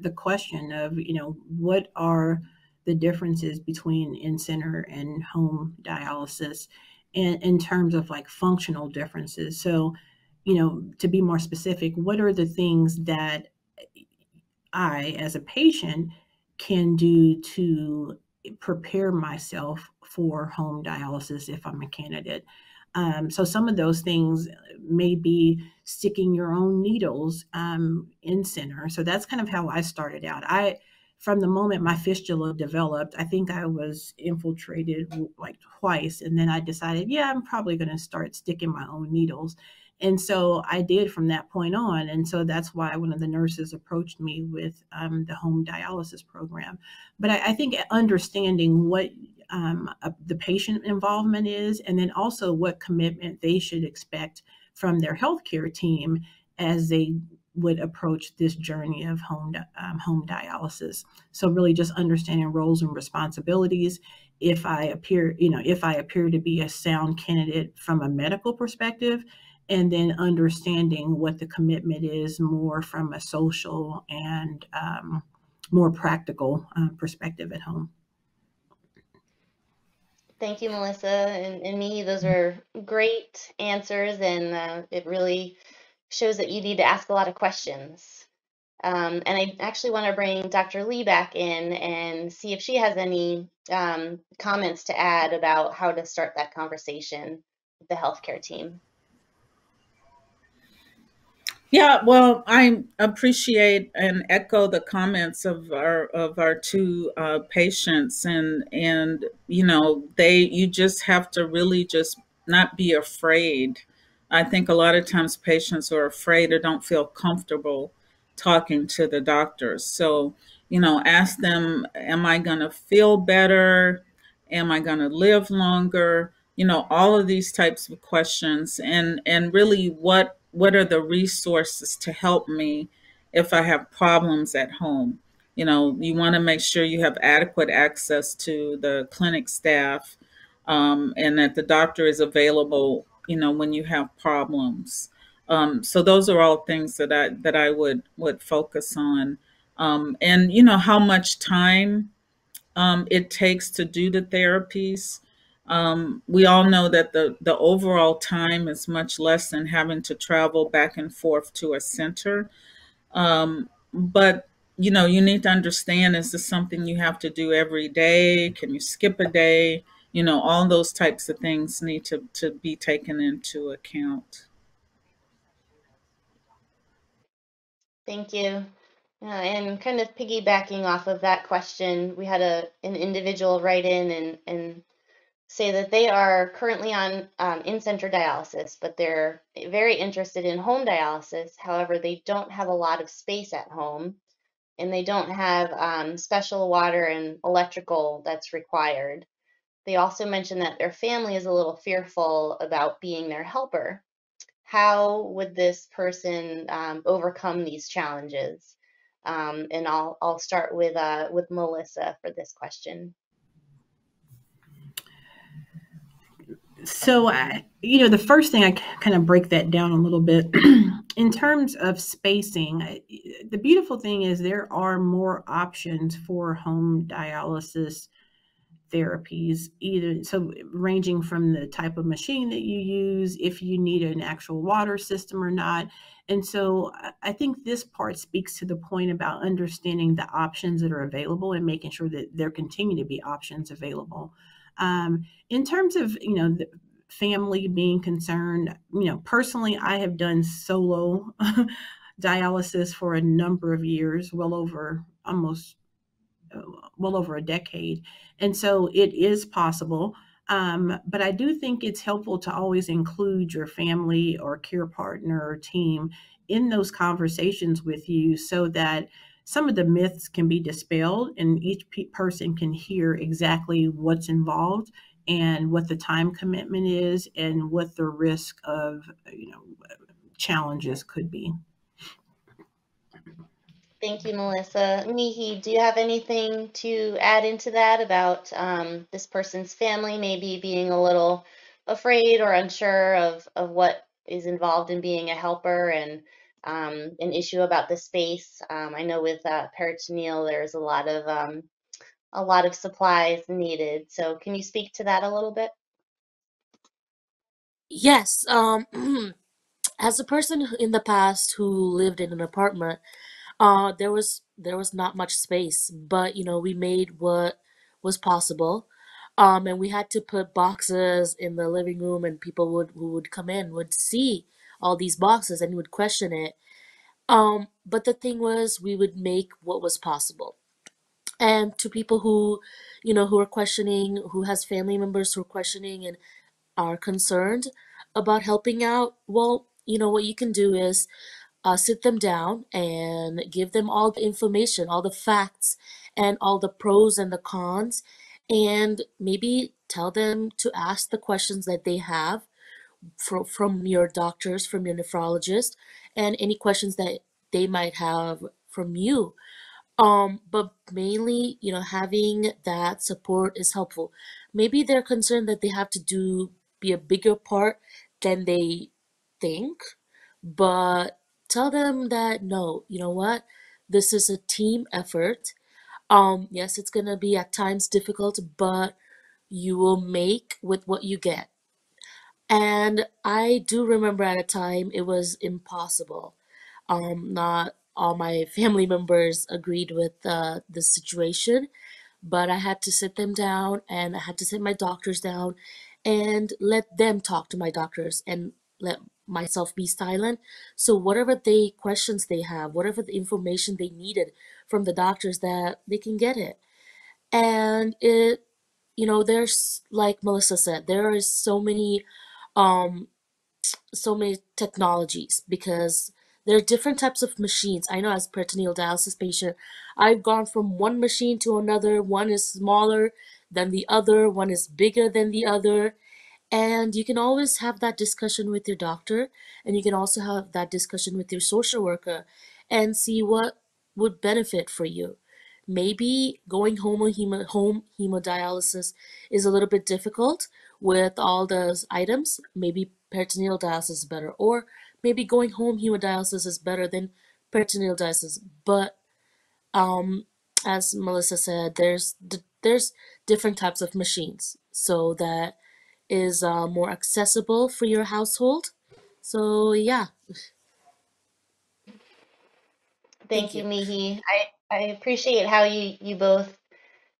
the question of you know, what are the differences between in-center and home dialysis, and in terms of like functional differences. So, you know, to be more specific, what are the things that I, as a patient, can do to prepare myself for home dialysis if I'm a candidate. Um, so some of those things may be sticking your own needles um, in center. So that's kind of how I started out. I, from the moment my fistula developed, I think I was infiltrated like twice, and then I decided, yeah, I'm probably going to start sticking my own needles. And so I did from that point on. And so that's why one of the nurses approached me with um, the home dialysis program. But I, I think understanding what um, the patient involvement is, and then also what commitment they should expect from their healthcare team as they would approach this journey of home um, home dialysis. So really, just understanding roles and responsibilities. If I appear, you know, if I appear to be a sound candidate from a medical perspective, and then understanding what the commitment is more from a social and um, more practical uh, perspective at home. Thank you, Melissa and, and me. Those are great answers, and uh, it really shows that you need to ask a lot of questions. Um, and I actually want to bring Dr. Lea back in and see if she has any um, comments to add about how to start that conversation with the healthcare team. Yeah, well, I appreciate and echo the comments of our of our two uh, patients, and and you know they you just have to really just not be afraid. I think a lot of times patients are afraid or don't feel comfortable talking to the doctors. So you know, ask them, "Am I going to feel better? Am I going to live longer?" You know, all of these types of questions, and and really what what are the resources to help me if I have problems at home? You know, you want to make sure you have adequate access to the clinic staff um, and that the doctor is available, you know, when you have problems. Um, so those are all things that I that I would would focus on. Um, and you know how much time um, it takes to do the therapies. Um, we all know that the, the overall time is much less than having to travel back and forth to a center. Um, but you know, you need to understand is this something you have to do every day? Can you skip a day? You know, all those types of things need to, to be taken into account. Thank you. And kind of piggybacking off of that question, we had a an individual write in and, and say that they are currently on um, in-center dialysis, but they're very interested in home dialysis. However, they don't have a lot of space at home and they don't have um, special water and electrical that's required. They also mentioned that their family is a little fearful about being their helper. How would this person um, overcome these challenges? Um, and I'll, I'll start with, uh, with Melissa for this question. so I, you know the first thing i kind of break that down a little bit [clears throat] in terms of spacing the beautiful thing is there are more options for home dialysis therapies either so ranging from the type of machine that you use if you need an actual water system or not. And so i think this part speaks to the point about understanding the options that are available and making sure that there continue to be options available. Um, in terms of you know the family being concerned, you know, personally, I have done solo [laughs] dialysis for a number of years, well over almost well over a decade, and so it is possible. Um, but I do think it's helpful to always include your family or care partner or team in those conversations with you so that some of the myths can be dispelled and each pe- person can hear exactly what's involved and what the time commitment is and what the risk of you know challenges could be. Thank you, Melissa. Mihi, do you have anything to add into that about um, this person's family maybe being a little afraid or unsure of, of what is involved in being a helper and um, an issue about the space? Um, I know with uh, peritoneal, there's a lot of um, a lot of supplies needed. So can you speak to that a little bit? Yes. Um, [clears throat] as a person in the past who lived in an apartment, uh, there was there was not much space, but you know we made what was possible, um, and we had to put boxes in the living room, and people would who would come in would see all these boxes and would question it. Um, but the thing was, we would make what was possible. And to people who, you know, who are questioning, who has family members who are questioning and are concerned about helping out, well, you know, what you can do is uh, sit them down and give them all the information, all the facts, and all the pros and the cons, and maybe tell them to ask the questions that they have from, from your doctors, from your nephrologist, and any questions that they might have from you. Um, but mainly, you know, having that support is helpful. Maybe they're concerned that they have to do be a bigger part than they think, but tell them that no, you know what? This is a team effort. Um, yes, it's gonna be at times difficult, but you will make with what you get. And I do remember at a time it was impossible. Um, not all my [laughs] family members agreed with uh, the situation, but I had to sit them down and I had to sit my doctors down and let them talk to my doctors and let myself be silent. So whatever they questions they have, whatever the information they needed from the doctors that they can get it. And it you know, there's like Melissa said, there is so many um so many technologies because there are different types of machines. I know as peritoneal dialysis patient, I've gone from one machine to another. One is smaller than the other, one is bigger than the other. And you can always have that discussion with your doctor, and you can also have that discussion with your social worker and see what would benefit for you. Maybe going home, hemo, home hemodialysis is a little bit difficult with all those items. Maybe peritoneal dialysis is better, or maybe going home hemodialysis is better than peritoneal dialysis. But um, as Melissa said, there's there's different types of machines, so that is uh, more accessible for your household. So yeah. Thank, Thank you, Mihi. I, I appreciate how you, you both,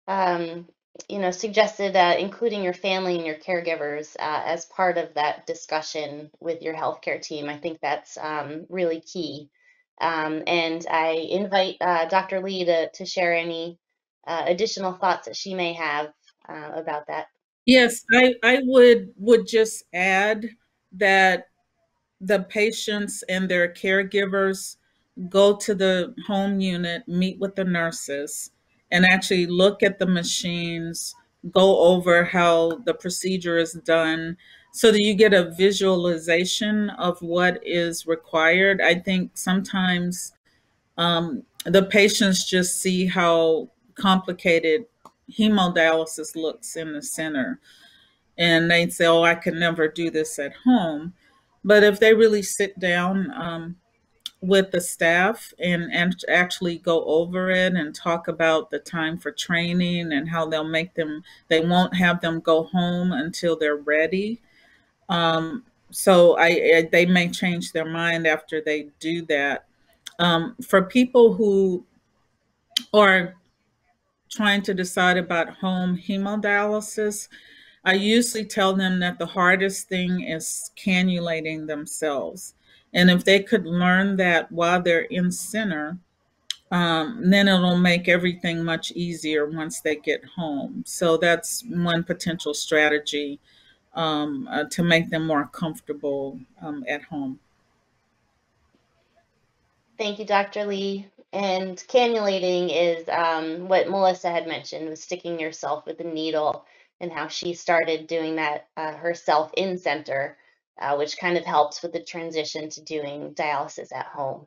um, you know, suggested uh, including your family and your caregivers uh, as part of that discussion with your healthcare team. I think that's um, really key. Um, and I invite uh, Dr. Lea to, to share any uh, additional thoughts that she may have uh, about that. Yes, I, I would would just add that the patients and their caregivers go to the home unit, meet with the nurses, and actually look at the machines, go over how the procedure is done, so that you get a visualization of what is required. I think sometimes um, the patients just see how complicated hemodialysis looks in the center. And they say, oh, I can never do this at home. But if they really sit down um, with the staff and, and actually go over it and talk about the time for training and how they'll make them, they won't have them go home until they're ready. Um, so I, I, they may change their mind after they do that. Um, for people who are trying to decide about home hemodialysis, I usually tell them that the hardest thing is cannulating themselves. And if they could learn that while they're in center, um, then it'll make everything much easier once they get home. So that's one potential strategy um, uh, to make them more comfortable um, at home. Thank you, Dr. Lea. And cannulating is um, what Melissa had mentioned, was sticking yourself with a needle and how she started doing that uh, herself in center, uh, which kind of helps with the transition to doing dialysis at home.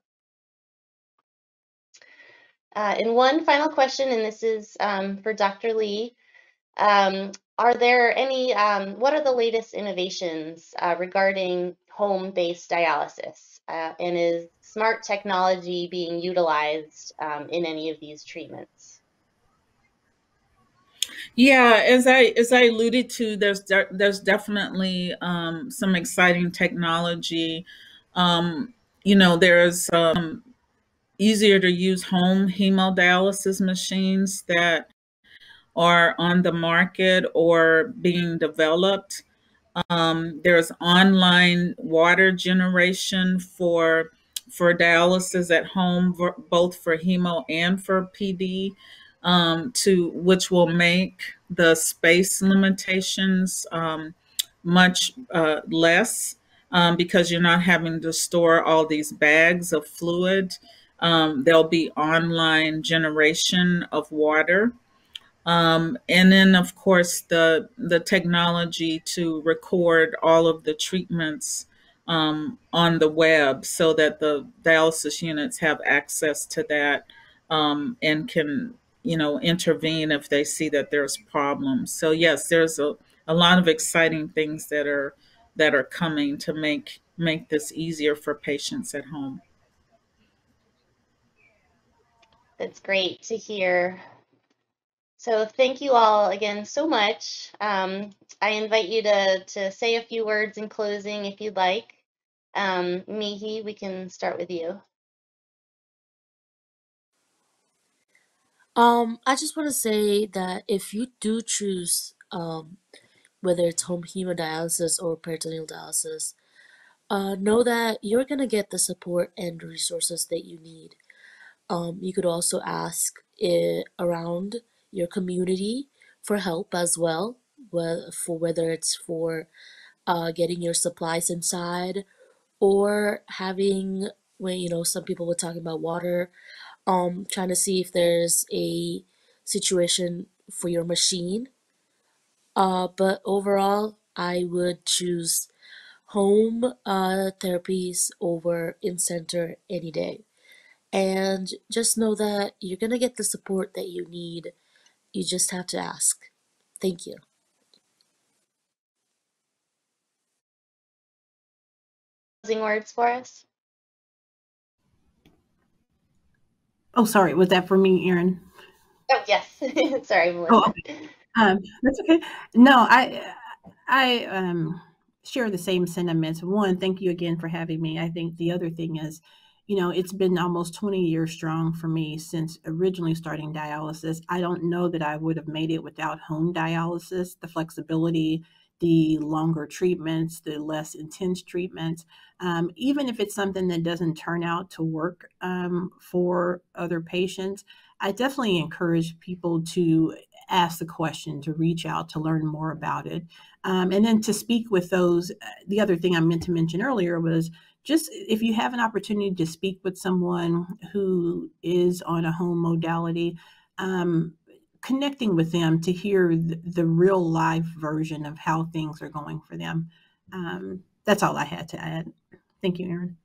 Uh, and one final question, and this is um, for Dr. Lea. Um, are there any, um, what are the latest innovations uh, regarding home-based dialysis? Uh, and is smart technology being utilized um, in any of these treatments? Yeah, as I as I alluded to, there's de- there's definitely um, some exciting technology. Um, you know, there's um, easier to use home hemodialysis machines that are on the market or being developed. Um, there's online water generation for for dialysis at home, both for hemo and for PD, um, to which will make the space limitations um, much uh, less um, because you're not having to store all these bags of fluid. Um, there'll be online generation of water. Um, and then, of course, the the technology to record all of the treatments um, on the web, so that the dialysis units have access to that um, and can, you know, intervene if they see that there's problems. So yes, there's a, a lot of exciting things that are that are coming to make make this easier for patients at home. That's great to hear. So thank you all again so much. Um, I invite you to, to say a few words in closing if you'd like. Um, Mihi, we can start with you. Um, I just want to say that if you do choose, um, whether it's home hemodialysis or peritoneal dialysis, uh, know that you're going to get the support and resources that you need. Um, you could also ask it around your community for help as well, well for whether it's for uh, getting your supplies inside or having when you know some people were talking about water um trying to see if there's a situation for your machine. Uh but overall i would choose home uh therapies over in center any day. And just know that you're gonna get the support that you need you just have to ask. Thank you. Closing words for us? Oh, sorry. Was that for me, Erin? Oh, yes. [laughs] sorry, oh, Melissa. Oh, okay. um, that's okay. No, I, I um, share the same sentiments. One, thank you again for having me. I think the other thing is, you know, it's been almost 20 years strong for me since originally starting dialysis. I don't know that I would have made it without home dialysis, the flexibility, the longer treatments, the less intense treatments. Um, even if it's something that doesn't turn out to work um, for other patients, I definitely encourage people to ask the question, to reach out, to learn more about it. Um, and then to speak with those. Uh, the other thing I meant to mention earlier was just if you have an opportunity to speak with someone who is on a home modality, um, connecting with them to hear the, the, real life version of how things are going for them. Um, that's all I had to add. Thank you, Erin.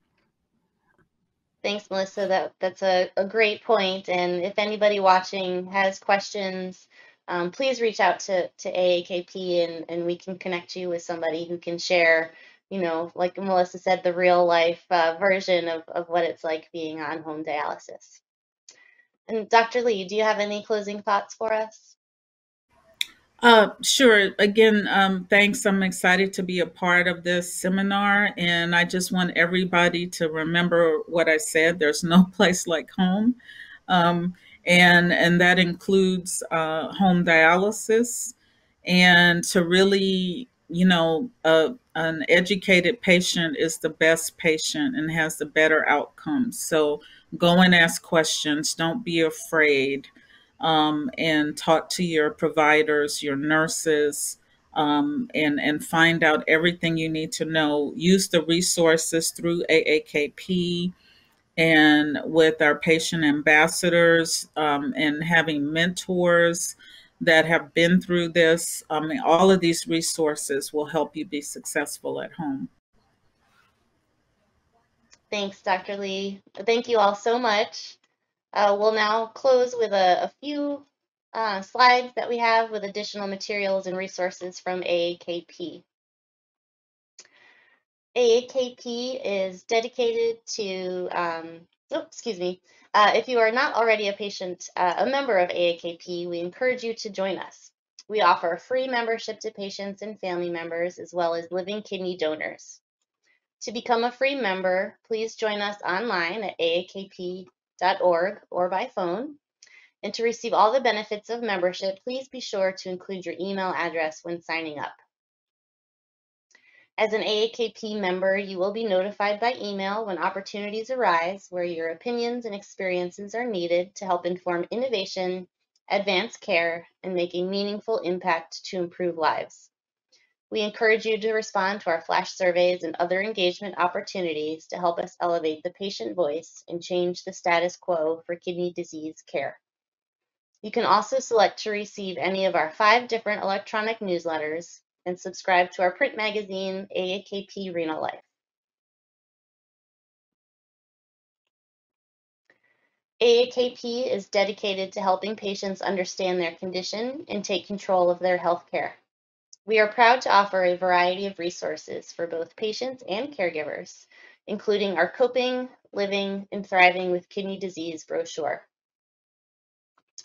Thanks, Melissa. That that's a, a great point. And if anybody watching has questions, um, please reach out to, to AAKP and, and we can connect you with somebody who can share you know, like Melissa said, the real life uh, version of, of what it's like being on home dialysis. And Dr. Lea, do you have any closing thoughts for us? Uh, sure. Again, um, thanks. I'm excited to be a part of this seminar, and I just want everybody to remember what I said. There's no [laughs] place like home, um, and and that includes uh, home dialysis, and to really you know, a, an educated patient is the best patient and has the better outcomes. So go and ask questions. Don't be afraid. Um, and talk to your providers, your nurses, um, and and find out everything you need to know. Use the resources through AAKP and with our patient ambassadors um, and having mentors that have been through this. I mean, all of these resources will help you be successful at home. Thanks, Dr. Lea. Thank you all so much. Uh, we'll now close with a, a few uh, slides that we have with additional materials and resources from AAKP. AAKP is dedicated to, um, oh, excuse me, uh, if you are not already a patient, uh, a member of AAKP, we encourage you to join us. We offer free membership to patients and family members, as well as living kidney donors. To become a free member, please join us online at aakp.org or by phone. And to receive all the benefits of membership, please be sure to include your email address when signing up. As an AAKP member, you will be notified by email when opportunities arise where your opinions and experiences are needed to help inform innovation, advance care, and make a meaningful impact to improve lives. We encourage you to respond to our flash surveys and other engagement opportunities to help us elevate the patient voice and change the status quo for kidney disease care. You can also select to receive any of our five different electronic newsletters and subscribe to our print magazine, AAKP Renal Life. AAKP is dedicated to helping patients understand their condition and take control of their health care. We are proud to offer a variety of resources for both patients and caregivers, including our Coping, Living, and Thriving with Kidney Disease brochure.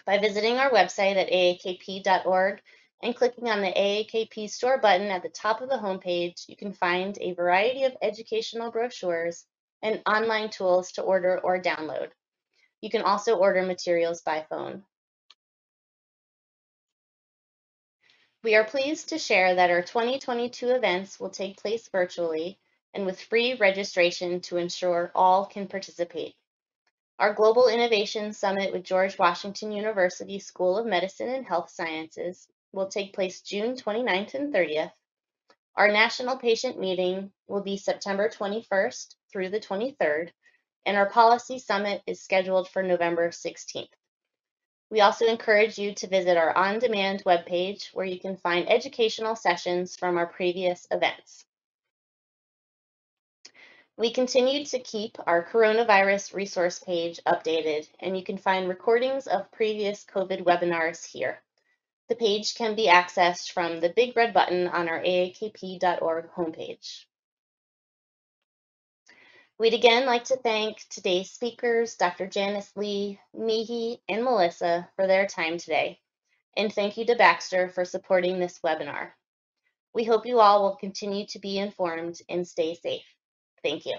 By visiting our website at aakp.org and clicking on the AAKP store button at the top of the homepage, you can find a variety of educational brochures and online tools to order or download. You can also order materials by phone. We are pleased to share that our 2022 events will take place virtually and with free registration to ensure all can participate. Our Global Innovation Summit with George Washington University School of Medicine and Health Sciences will take place June 29th and 30th. Our national patient meeting will be September 21st through the 23rd, and our policy summit is scheduled for November 16th. We also encourage you to visit our on-demand webpage where you can find educational sessions from our previous events. We continue to keep our coronavirus resource page updated, and you can find recordings of previous COVID webinars here. The page can be accessed from the big red button on our aakp.org homepage. We'd again like to thank today's speakers, Dr. Janice Lea, Mihi, and Melissa for their time today. And thank you to Baxter for supporting this webinar. We hope you all will continue to be informed and stay safe. Thank you.